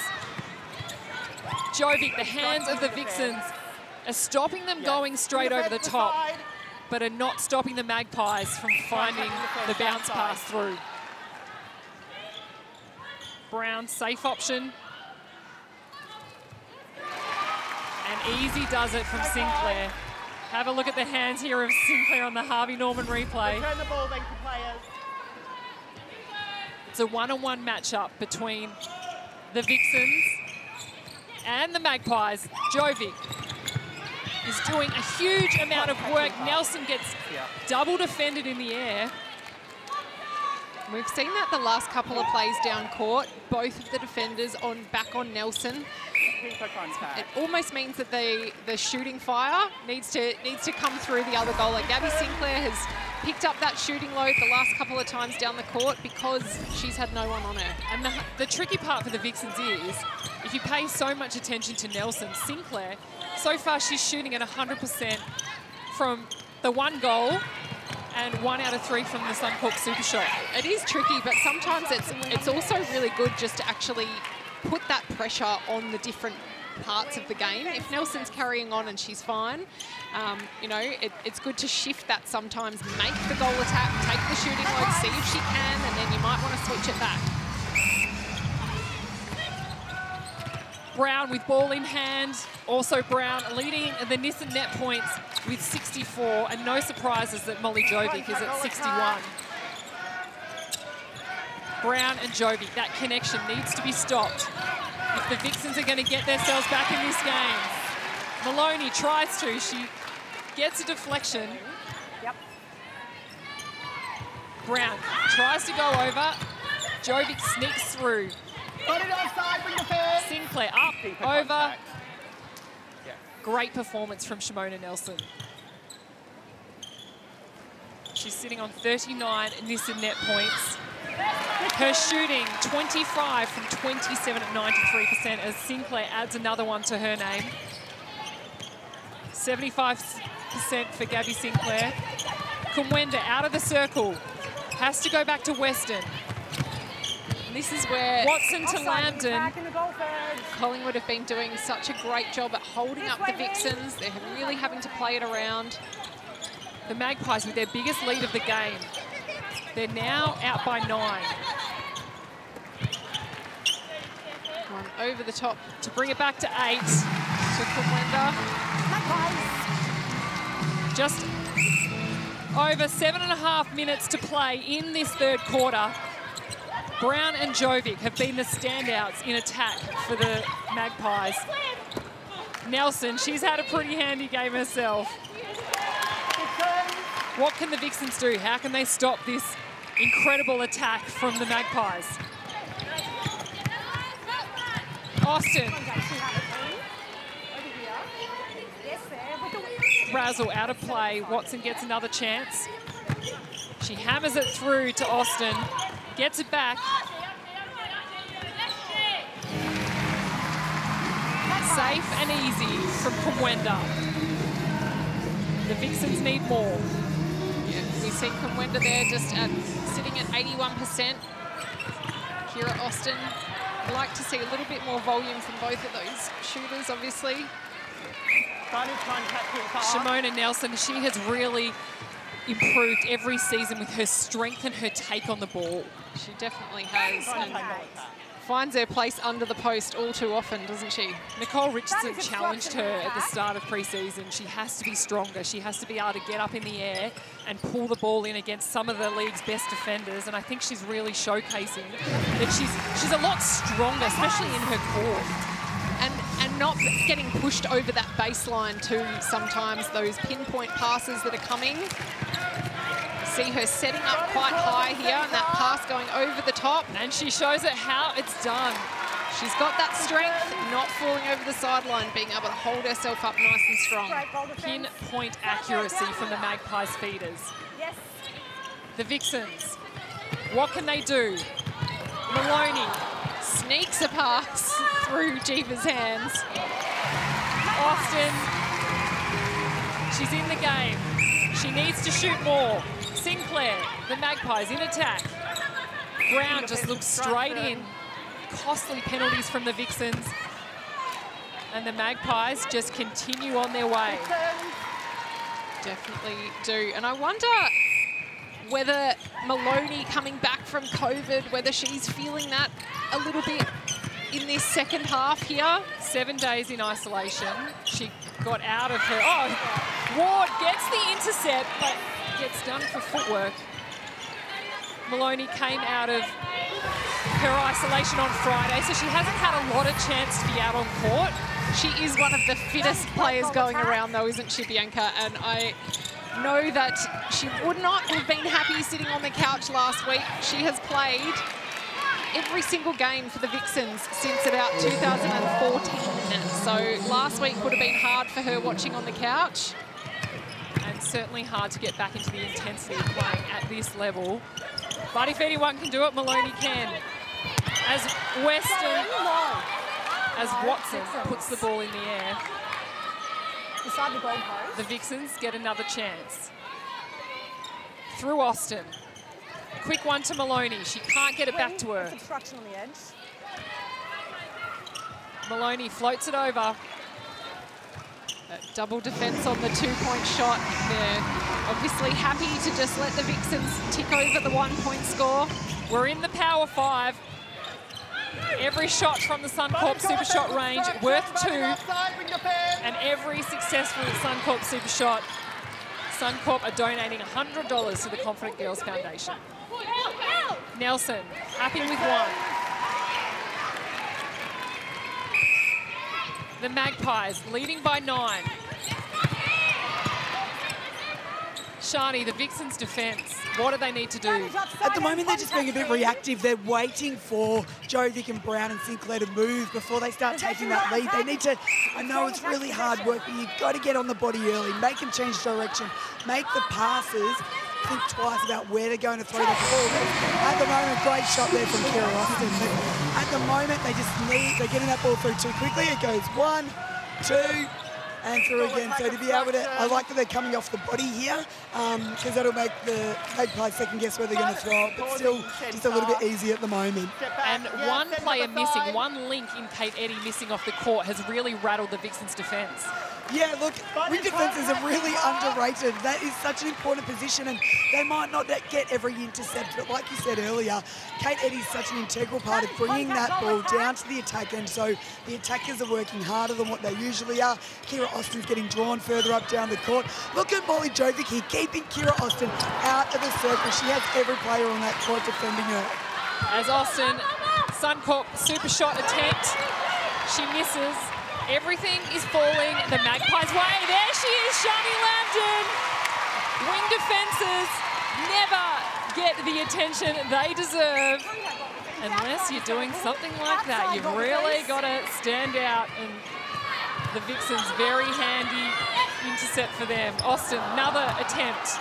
Jovic, the hands of the Vixens are stopping them going straight over the top, but are not stopping the Magpies from finding the bounce pass through. Browne, safe option. And easy does it from Sinclair. Have a look at the hands here of Sinclair on the Harvey Norman replay. Return the ball, thank you, players. It's a one-on-one matchup between the Vixens and the Magpies. Jovic is doing a huge amount of work. Nelson gets double defended in the air. We've seen that the last couple of plays down court, both of the defenders on back on Nelson. It almost means that the the shooting fire needs to needs to come through the other goal. Like Gabby Sinclair has picked up that shooting load the last couple of times down the court because she's had no one on her. And the, the tricky part for the Vixens is, if you pay so much attention to Nelson, Sinclair, so far she's shooting at 100% from the one goal and one out of three from the Suncorp Super Shot. It is tricky, but sometimes it's it's also really good just to actually put that pressure on the different parts of the game. If Nelson's carrying on and she's fine, um, you know, it, it's good to shift that sometimes, make the goal attack, take the shooting load, see if she can, and then you might want to switch it back. Browne with ball in hand. Also Browne leading the Nissan net points with 64. And no surprises that Molly Jovic is at 61. Browne and Jovic, that connection needs to be stopped. If the Vixens are going to get themselves back in this game. Moloney tries to. She gets a deflection. Yep. Browne tries to go over. Jovic sneaks through. It offside from the fans. Sinclair up, over. Yeah. Great performance from Shimona Nelson. She's sitting on 39 Nissan net points. Her shooting, 25 from 27 at 93% as Sinclair adds another one to her name. 75% for Gabby Sinclair. Kumwenda out of the circle. Has to go back to Weston. This is where Watson to Offside, Lambden. Back in the goal third. Collingwood have been doing such a great job at holding up the Vixens. They're really having to play it around. The Magpies with their biggest lead of the game. They're now out by nine. One over the top To bring it back to eight. to Kumwenda. Just over seven and a half minutes to play in this third quarter. Browne and Jovic have been the standouts in attack for the Magpies. Nelson, she's had a pretty handy game herself. What can the Vixens do? How can they stop this incredible attack from the Magpies? Austin, Brazill out of play. Watson gets another chance. She hammers it through to Austin. Gets it back. Safe and easy from Kumwenda. The Vixens need more. Yeah, we see Kumwenda there just at, sitting at 81%. Kiera Austin, I'd like to see a little bit more volume from both of those shooters, obviously. Trying to contact him far. Shimona Nelson, she has really improved every season with her strength and her take on the ball. She definitely has. And finds her place under the post all too often, doesn't she? Nicole Richardson That is a challenged her at the start of pre-season. She has to be stronger. She has to be able to get up in the air and pull the ball in against some of the league's best defenders. And I think she's really showcasing that she's she's a lot stronger, especially in her core. and and not getting pushed over that baseline too sometimes those pinpoint passes that are coming see her setting up quite high here and that pass going over the top And she shows it how it's done. she's got that strength not falling over the sideline being able to hold herself up nice and strong great goal defense. Pinpoint accuracy from the Magpies feeders. Yes. The Vixens, what can they do? Moloney, sneaks a pass through Geva's hands Austin, she's in the game. She needs to shoot more. Sinclair, the Magpies in attack. Browne just looks straight in. Costly penalties from the Vixens. And the Magpies just continue on their way. definitely do and I wonder whether Moloney coming back from COVID whether she's feeling that a little bit in this second half here Seven days in isolation. She got out of her. Oh, Ward gets the intercept, but gets done for footwork. Moloney came out of her isolation on Friday, so she hasn't had a lot of chance to be out on court. She is one of the fittest players going around, though, isn't she, Bianca? And I know that she would not have been happy sitting on the couch last week. She has played every single game for the Vixens since about 2014. So last week would have been hard for her watching on the couch. And certainly hard to get back into the intensity of playing at this level. But if anyone can do it, Moloney can. As Weston, as Watson puts the ball in the air, Beside the goal post. the Vixens get another chance. through Austin. Quick one to Moloney. She can't get it back to her. It's obstruction on the edge. Moloney floats it over. Double defence on the two-point shot. They're obviously happy to just let the Vixens tick over the one-point score. We're in the power five. Every shot from the Suncorp Super Shot range worth two. And every successful Suncorp Super Shot, Suncorp are donating $100 to the Confident Girls Foundation. Nelson, happy with one. The Magpies leading by nine. Sharni, the Vixens' defence, what do they need to do? At the moment, they're just being a bit reactive. They're waiting for Jovic and Browne and Sinclair to move before they start taking that lead. They need to, I know it's really hard work, but you've got to get on the body early, make them change direction, make the passes think twice about where they're going to throw the ball. At the moment, great shot there from Kiera Austin. But at the moment, they just need, they're getting that ball through too quickly. It goes one, two, and through again. So to be able to, I like that they're coming off the body here because um, that'll make the Magpies second guess where they're going to throw it, but still just a little bit easy at the moment. And one player missing, one link in Kate Eddy missing off the court has really rattled the Vixens' defence. Yeah, look, wing defences are really underrated. That is such an important position, and they might not get every intercept, but like you said earlier, Kate Eddy's such an integral part of bringing that ball down to the attack end, so the attackers are working harder than what they usually are. Kiera Austin's getting drawn further up down the court. Look at Molly Jovic here, keeping Kiera Austin out of the circle. She has every player on that court defending her. As Austin, Suncorp super shot attempt, she misses. Everything is falling the Magpies' way. There she is, Sharni Lambden. Wing defences never get the attention they deserve. Unless you're doing something like that, you've really got to stand out. And the Vixens, very handy intercept for them. Austin, another attempt.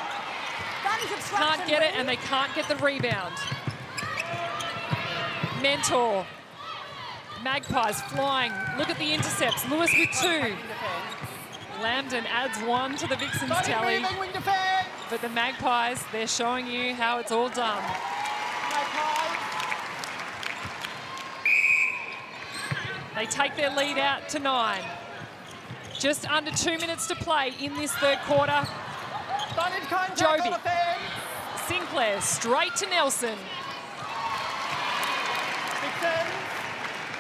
Can't get it, and they can't get the rebound. Mentor Magpies flying. Look at the intercepts. Lewis with two. Lambden adds one to the Vixens tally. But the Magpies, they're showing you how it's all done. They take their lead out to nine. Just under two minutes to play in this third quarter. Joby. Sinclair straight to Nelson.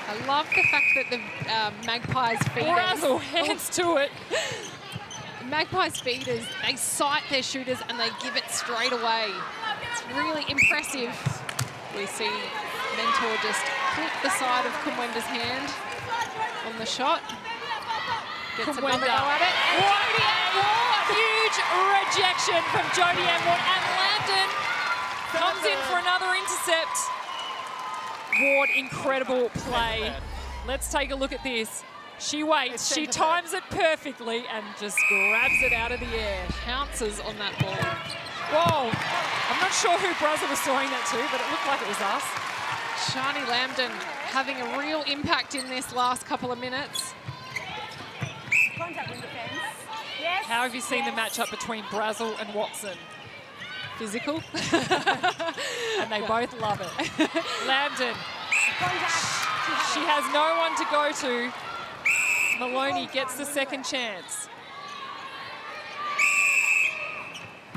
I love the fact that the uh, Magpies feeders... Brazill, hands to it. Magpies feeders, they sight their shooters and they give it straight away. It's really impressive. We see Mentor just clip the side of Kumwenda's hand on the shot. Gets another go at it. And Jodi Ward, huge rejection from Jodi Ward. And Lambden comes in for another intercept. Ward, incredible play. Let's take a look at this. She waits, she times it perfectly and just grabs it out of the air. Pounces on that ball. Whoa, I'm not sure who Brazill was throwing that to, but it looked like it was us. Sharni Lambden having a real impact in this last couple of minutes. Contact with defence. Yes. How have you seen yes. the matchup between Brazill and Watson? physical. and they both love it. Lambden. She has no one to go to. Moloney gets the second chance.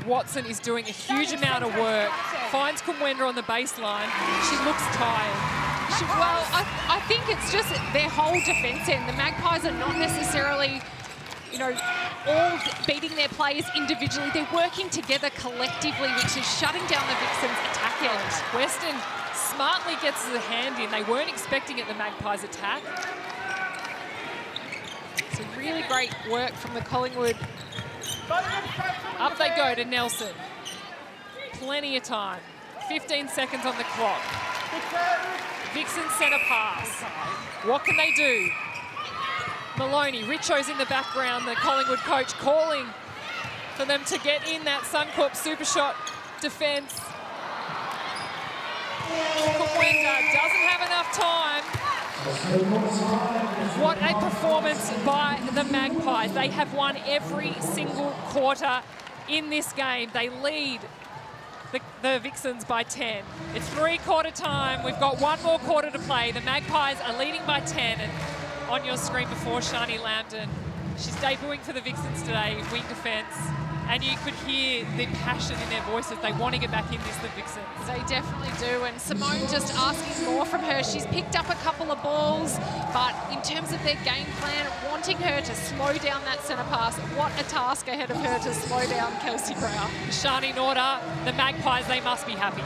Watson is doing a huge amount of work, finds Kumwenda on the baseline. She looks tired. Well, I, I think it's just their whole defence end. The Magpies are not necessarily you know, all beating their players individually. They're working together collectively, which is shutting down the Vixens' attack end. Weston smartly gets the hand in. They weren't expecting it, the Magpies' attack. So really great work from the Collingwood. Up they go to Nelson. Plenty of time. 15 seconds on the clock. Vixen centre pass. What can they do? Moloney. Richo's in the background, the Collingwood coach calling for them to get in that Suncorp super shot defence. Doesn't have enough time. What a performance by the Magpies. They have won every single quarter in this game. They lead the, the Vixens by 10. It's three-quarter time. We've got one more quarter to play. The Magpies are leading by 10. And on your screen before, Sharni Lambden. She's debuting for the Vixens today, wing defence. And you could hear the passion in their voices. They want to get back in this, the Vixens. They definitely do. And Simone just asking more from her. She's picked up a couple of balls, but in terms of their game plan, wanting her to slow down that centre pass, what a task ahead of her to slow down Kelsey Browne. Sharni Norder, the Magpies, they must be happy.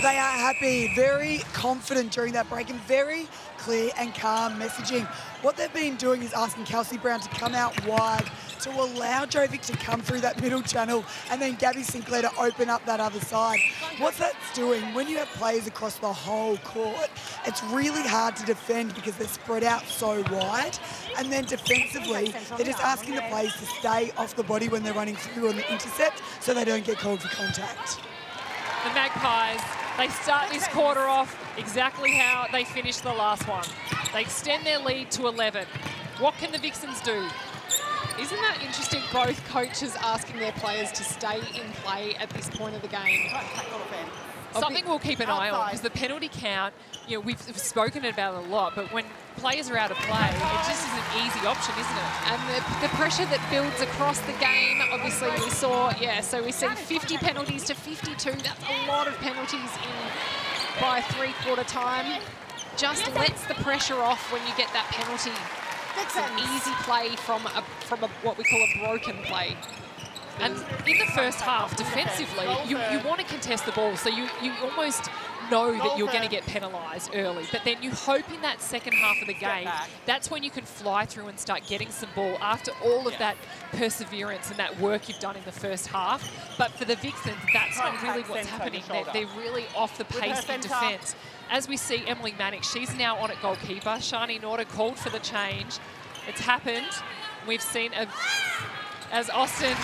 They are happy, very confident during that break and very clear and calm messaging. What they've been doing is asking Kelsey Browne to come out wide to allow Jovic to come through that middle channel and then Gabby Sinclair to open up that other side. What that's doing, when you have players across the whole court, it's really hard to defend because they're spread out so wide. And then defensively, they're just asking the players to stay off the body when they're running through on the intercept so they don't get called for contact. The Magpies, they start this quarter off exactly how they finished the last one. They extend their lead to 11. What can the Vixens do? Isn't that interesting? Both coaches asking their players to stay in play at this point of the game. Something we'll keep an eye on because the penalty count, you know, we've spoken about it a lot, but when players are out of play, it just is an easy option, isn't it? And the, the pressure that builds across the game, obviously we saw, yeah, so we see 50 penalties to 52. That's a lot of penalties in by three-quarter time. Just lets the pressure off when you get that penalty. It's an easy play from a, from a, what we call a broken play. And in the first half, defensively, you, you want to contest the ball, so you, you almost know that you're going to get penalised early. But then you hope in that second half of the game, that's when you can fly through and start getting some ball after all of that perseverance and that work you've done in the first half. But for the Vixens, that's not really what's happening. They're, they're really off the pace in defence. As we see Emily Mannix, she's now on at goalkeeper. Sharni Norder called for the change. It's happened. We've seen a as Austin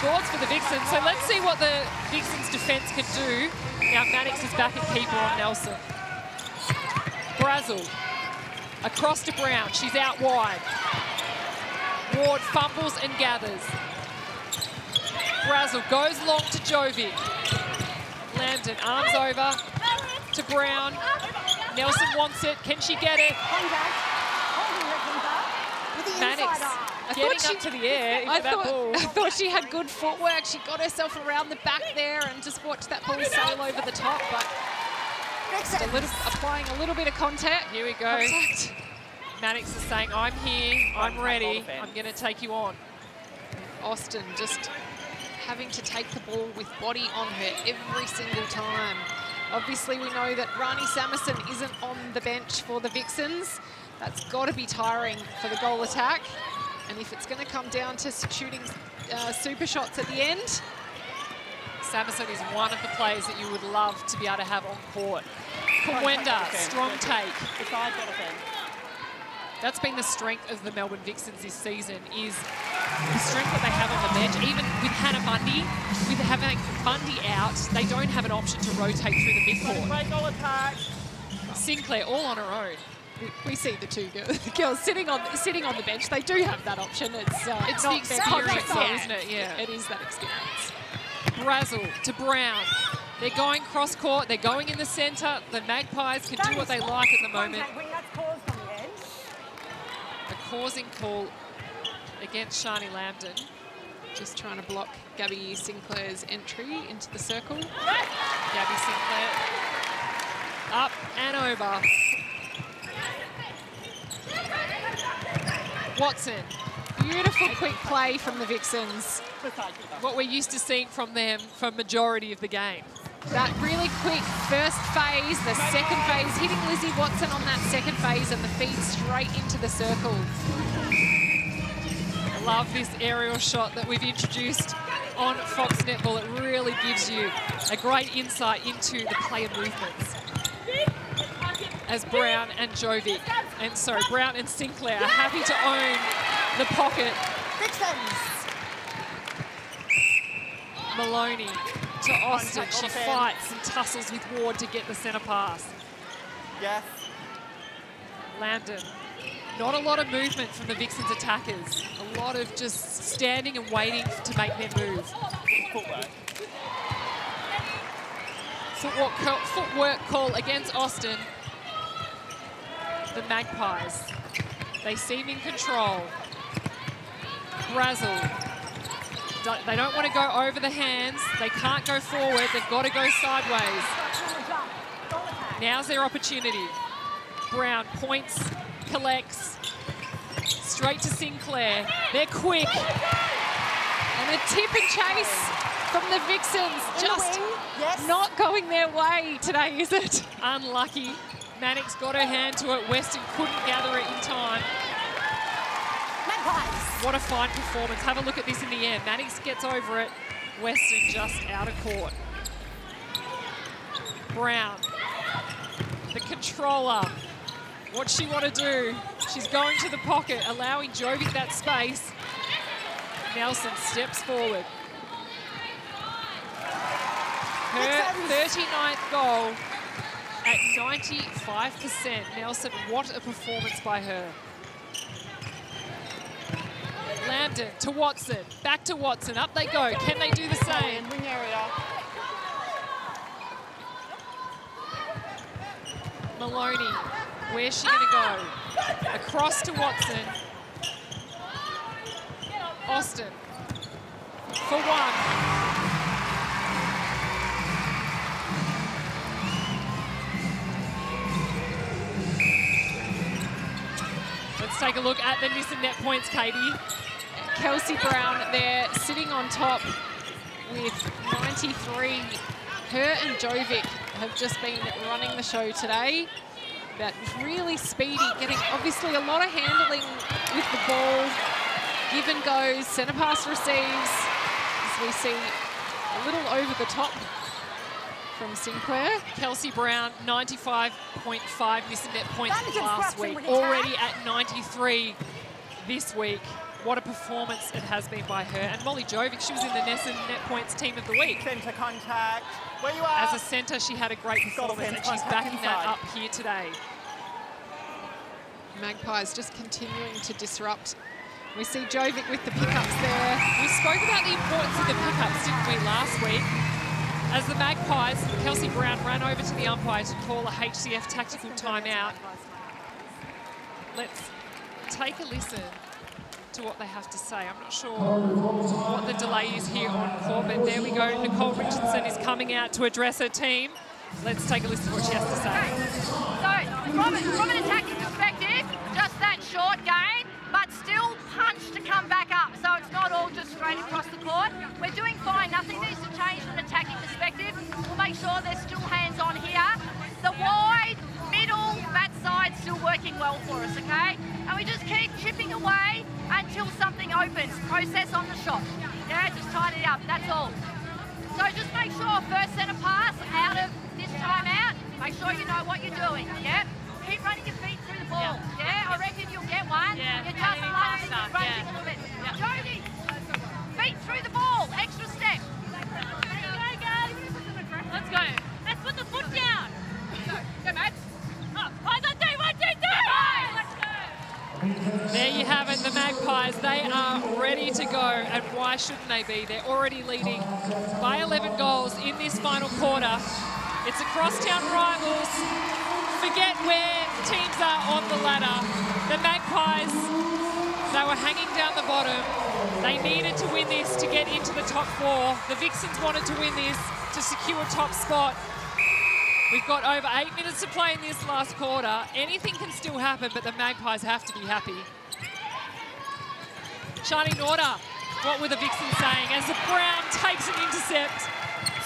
scores for the Vixens. So let's see what the Vixens defence can do. Now Mannix is back at keeper on Nelson. Brazill across to Browne. She's out wide. Ward fumbles and gathers. Brazill goes long to Jovic. Lambden arms over to Browne. Nelson wants it. Can she get it? Mannix getting she, up to the air I that thought, ball. I thought she had good footwork. She got herself around the back there and just watched that ball sail over the top. But just a little, applying a little bit of contact. Here we go. Contact. Mannix is saying, I'm here, I'm ready, I'm going to take you on. Austin just having to take the ball with body on her every single time. Obviously, we know that Rahni Samason isn't on the bench for the Vixens. That's got to be tiring for the goal attack. And if it's going to come down to shooting uh, super shots at the end, Samason is one of the players that you would love to be able to have on court. Kumwenda, strong take. That's been the strength of the Melbourne Vixens this season is the strength that they have on the bench. Even with Hannah Mundy, with having Mundy out, they don't have an option to rotate through the midcourt. Sinclair all on her own. We, we see the two girls, girls, sitting on sitting on the bench. They do have that option. It's uh, it's the experience, though, yeah. isn't it? Yeah, it is that experience. Brazill to Browne. They're going cross court. They're going in the centre. The Magpies can do what they like at the moment. A causing call against Sharni Lambden. Just trying to block Gabby Sinclair's entry into the circle. Gabby Sinclair up and over. Watson. Beautiful quick play from the Vixens. What we're used to seeing from them for majority of the game. That really quick first phase, the second phase, hitting Lizzie Watson on that second phase and the feed straight into the circle. I love this aerial shot that we've introduced on Fox Netball. It really gives you a great insight into the player movements. As Browne and Jovi. and sorry, Browne and Sinclair are happy to own the pocket. Moloney to Austin. She fights and tussles with Ward to get the centre pass. Yes. Lambden. Not a lot of movement from the Vixens attackers. A lot of just standing and waiting to make their move. footwork footwork call against Austin. The Magpies. They seem in control. Brazill. They don't want to go over the hands. They can't go forward. They've got to go sideways. Now's their opportunity. Browne points, collects, straight to Sinclair. They're quick. And a tip and chase from the Vixens. Just Yes. not going their way today, is it? Unlucky. Mannix got her hand to it. Weston couldn't gather it in time. Magpies. What a fine performance. Have a look at this in the air. Mannix gets over it. Weston just out of court. Browne. The controller. What's she want to do? She's going to the pocket, allowing Jovic that space. Nelson steps forward. Her 39th goal at 95%. Nelson, what a performance by her. Lambden to Watson, back to Watson, up they go. Can they do the same? Wing area. Moloney, where's she gonna go? Across to Watson. Austin for one. Take a look at the Nissan net points, Katie. Kelsey Browne there sitting on top with 93. Her and Jovic have just been running the show today. But really speedy, getting obviously a lot of handling with the ball. Give and goes, centre pass receives. As we see a little over the top from Sinclair. Kelsey Browne, 95.5 Nissan net points last week. Already at 93 this week. What a performance it has been by her. And Molly Jovic, she was in the Nissan net points team of the week. Centre contact. Where you are? As a centre, she had a great got performance and she's contact backing that up here today. Magpies just continuing to disrupt. We see Jovic with the pickups there. We spoke about the importance of the pickups, didn't we, last week? As the Magpies, Kelsey Browne ran over to the umpire to call a HCF tactical timeout. Let's take a listen to what they have to say. I'm not sure what the delay is here on court, but there we go. Nicole Richardson is coming out to address her team. Let's take a listen to what she has to say. So, from, from an attacking perspective, just that short gain, but still punch to come back up. So it's not all just straight across the court. We're doing fine. Nothing needs to change from an attacking perspective. We'll make sure there's still hands on here. The wide, middle, that side still working well for us, okay? And we just keep chipping away until something opens. Process on the shot. Yeah, just tidy it up. That's all. So just make sure first centre pass out of this timeout. Make sure you know what you're doing. Yeah. Keep running your feet through the ball. Yeah. I reckon you'll get one. Yeah, You're just in love faster, racing yeah. a little bit. Yeah. Jody, feet through the ball. Extra step. There you go, guys. Let's go. Let's put the foot down. Go, go, Matt. Oh, eyes on three, one, two, three. Let's go. There you have it, the Magpies. They are ready to go, and why shouldn't they be? They're already leading by 11 goals in this final quarter. It's a crosstown rivals. Forget where teams are on the ladder. The Magpies, they were hanging down the bottom. They needed to win this to get into the top four. The Vixens wanted to win this to secure a top spot. We've got over eight minutes to play in this last quarter. Anything can still happen, but the Magpies have to be happy. Sharni Norder, what were the Vixens saying as the Browne takes an intercept?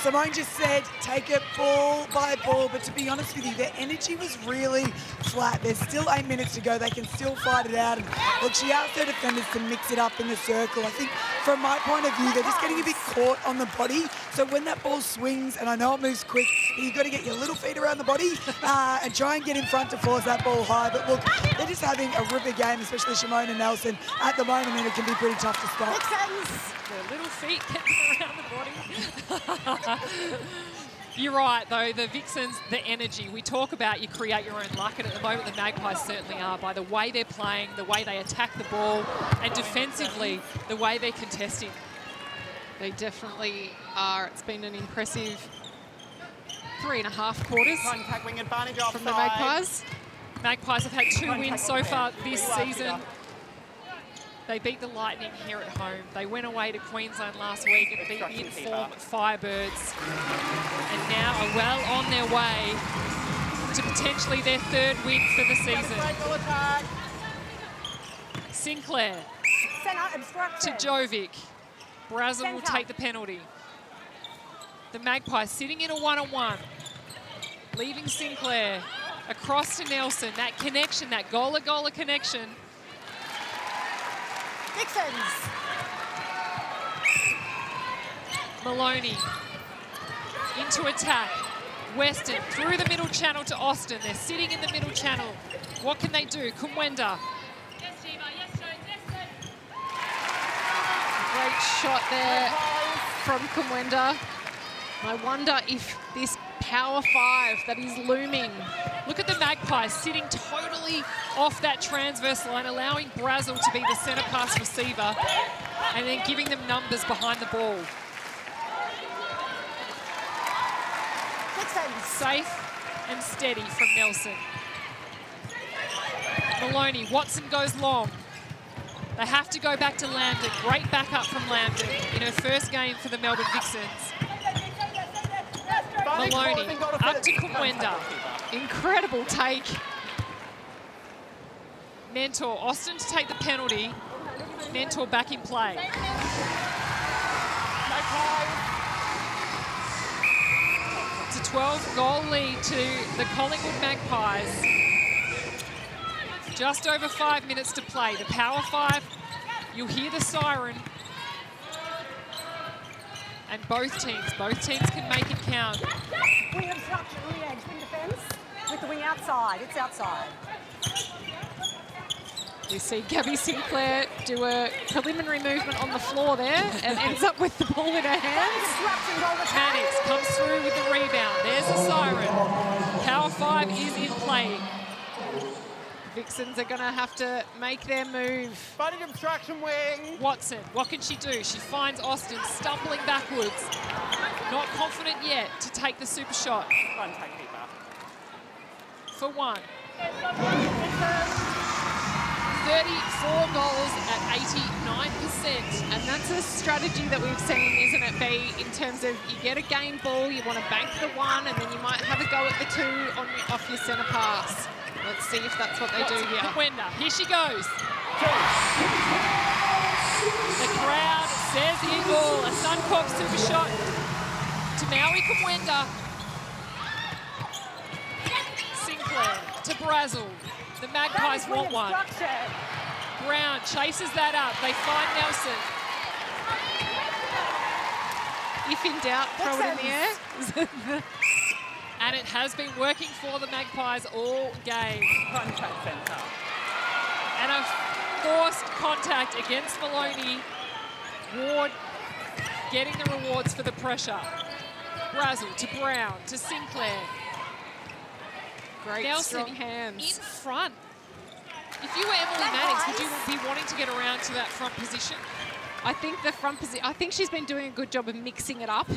Simone just said, take it ball by ball, but to be honest with you, their energy was really flat. There's still eight minutes to go. They can still fight it out. And look, she asked her defenders to mix it up in the circle. I think from my point of view, they're just getting a bit caught on the body. So when that ball swings, and I know it moves quick, you've got to get your little feet around the body uh, and try and get in front to force that ball high. But look, they're just having a ripper game, especially Shimona and Nelson at the moment, and it can be pretty tough to stop. Their little feet getting around the body. You're right, though. The Vixens, the energy. We talk about you create your own luck, and at the moment, the Magpies certainly are by the way they're playing, the way they attack the ball, and defensively, the way they're contesting. They definitely are. It's been an impressive three and a half quarters Contact wing advantage from the. Magpies. Magpies have had two Contact wins so far this We love season. It. They beat the Lightning here at home. They went away to Queensland last week and beat the Obstruction informed. Firebirds. And now are well on their way to potentially their third win for the season. Sinclair to Jovic. Brazill will take the penalty. The Magpies sitting in a one-on-one, leaving Sinclair across to Nelson. That connection, that goaler-goaler connection. Vixens. Moloney into attack. Weston through the middle channel to Austin. They're sitting in the middle channel. What can they do? Kumwenda. Great shot there from Kumwenda. I wonder if this power five that is looming. Look at the Magpie sitting totally off that transverse line, allowing Brazill to be the centre pass receiver and then giving them numbers behind the ball. Safe and steady from Nelson. Moloney, Watson goes long. They have to go back to Lambden. Great backup from Lambden in her first game for the Melbourne Vixens. Moloney up to Kumwenda. Incredible take. Mentor, Austin to take the penalty. Mentor back in play. It's a 12 goal lead to the Collingwood Magpies. Just over five minutes to play. The power five, you'll hear the siren. And both teams, both teams can make it count. Wing obstruction, wing edge, wing defence. With the wing outside. It's outside. We see Gabby Sinclair do a preliminary movement on the floor there and ends up with the ball in her hands. Disruption goal attack. Mannix comes through with the rebound. There's the siren. Power five is in play. Vixens are going to have to make their move. Body obstruction wing. Watson, what can she do? She finds Austin stumbling backwards. Not confident yet to take the super shot for one. 34 goals at 89%. And that's a strategy that we've seen, isn't it, B, in terms of you get a game ball, you want to bank the one, and then you might have a go at the two on off your centre pass. Let's see if that's what they do here. Kwenda, here she goes. The crowd says in ball, a Suncorp super shot to Mwai Kumwenda. Sinclair to Brazill. The Magpies want one. Browne chases that up. They find Nelson. If in doubt, throw it in the air. and it has been working for the Magpies all game. Contact centre. And a forced contact against Moloney. Ward getting the rewards for the pressure. Brazill to Browne to Sinclair. Great Nelson strong hands. in front. If you were Emily Mannix, would you be wanting to get around to that front position? I think the front position, I think she's been doing a good job of mixing it up.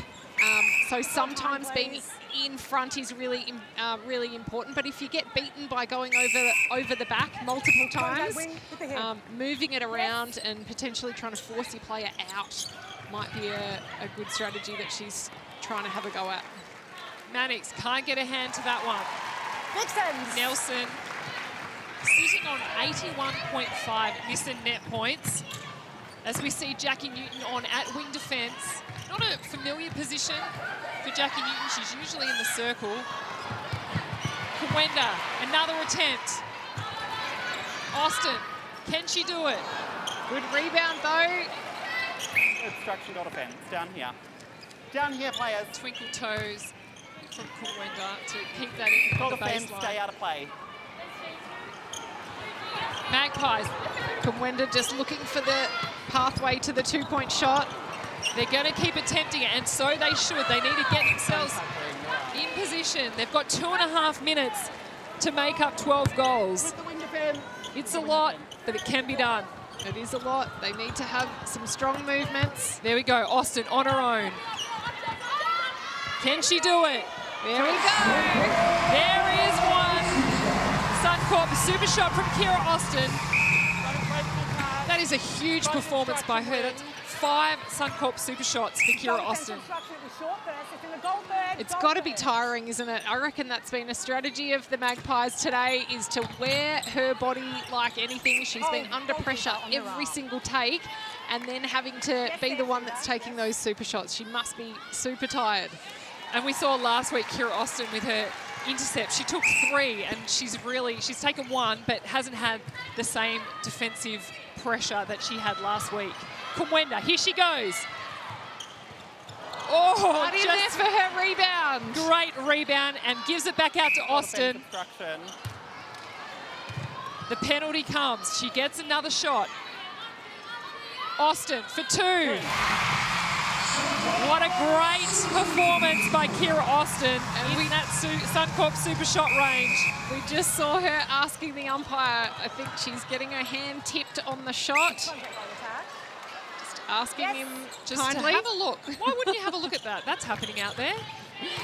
So sometimes being in front is really, uh, really important. But if you get beaten by going over over the back multiple times, wing with the head. um, moving it around and potentially trying to force your player out might be a, a good strategy that she's trying to have a go at. Mannix can't get a hand to that one. Nelson sitting on 81.5 Nissan net points. As we see Jacqui Newton on at wing defence. Not a familiar position for Jacqui Newton. She's usually in the circle. Kwenda, another attempt. Austin, can she do it? Good rebound though. Obstruction got offence. Down here. Down here, players. Twinkle toes from Kwenda to keep that in Got the offence. Stay out of play. Magpies Kumwenda just looking for the pathway to the two-point shot. They're going to keep attempting it, and so they should. They need to get themselves in position. They've got two and a half minutes to make up 12 goals. It's a lot, but it can be done. It is a lot. They need to have some strong movements. There we go. Austin on her own. Can she do it? There we go. There is one. Suncorp, super shot from Kiera Austin. That is a huge performance by her. That's five Suncorp super shots for Kiera Austin. It's got to be tiring, isn't it? I reckon that's been a strategy of the Magpies today is to wear her body like anything. She's been under pressure every single take and then having to be the one that's taking those super shots. She must be super tired. And we saw last week Kiera Austin with her intercept. She took three and she's really, she's taken one but hasn't had the same defensive pressure that she had last week. Kumwenda, here she goes. Oh, oh Right in there for her rebound. Great rebound and gives it back out to Austin. Obstruction. The penalty comes. She gets another shot. Austin for two. What a great performance by Kiera Austin and in that Su Suncorp super shot range. We just saw her asking the umpire, I think she's getting her hand tipped on the shot. Asking him Just kindly. to have a look. Why wouldn't you have a look at that? That's happening out there.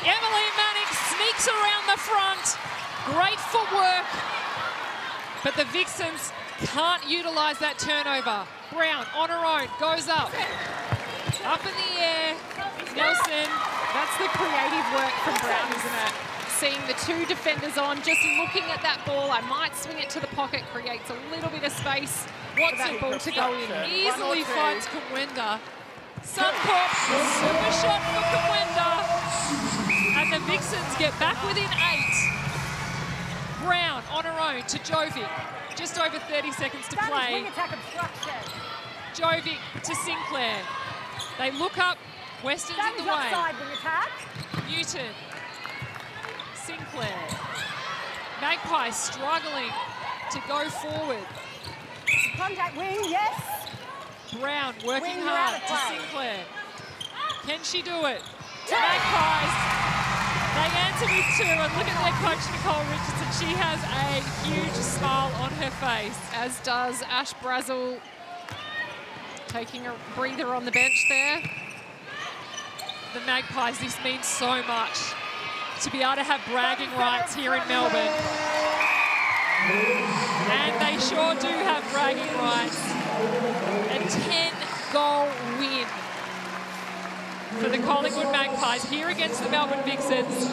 Emily Mannix sneaks around the front. Great footwork. But the Vixens can't utilise that turnover. Browne on her own, goes up. Up in the air. Nelson. That's the creative work from Browne, isn't it? Seeing the two defenders on, just looking at that ball. I might swing it to the pocket, creates a little bit of space for that ball to go in. Easily finds Kumwenda. Suncorp, super shot for Kumwenda. And the Vixens get back within eight. Browne on her own to Jovic. Just over 30 seconds to play. Jovic to Sinclair. They look up. Weston's in the way. Newton. Sinclair. Magpie struggling to go forward. Contact wing, yes. Browne working Wing, hard to. Sinclair. Can she do it? Magpies. They answer with two, and look at their coach Nicole Richardson. She has a huge smile on her face. As does Ash Brazill, taking a breather on the bench there. The Magpies, this means so much to be able to have bragging rights here in Melbourne. And they sure do have bragging rights. A 10 goal win for the Collingwood Magpies here against the Melbourne Vixens.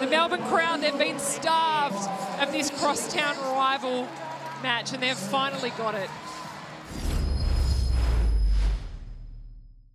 The Melbourne crowd, they've been starved of this crosstown rival match and they've finally got it.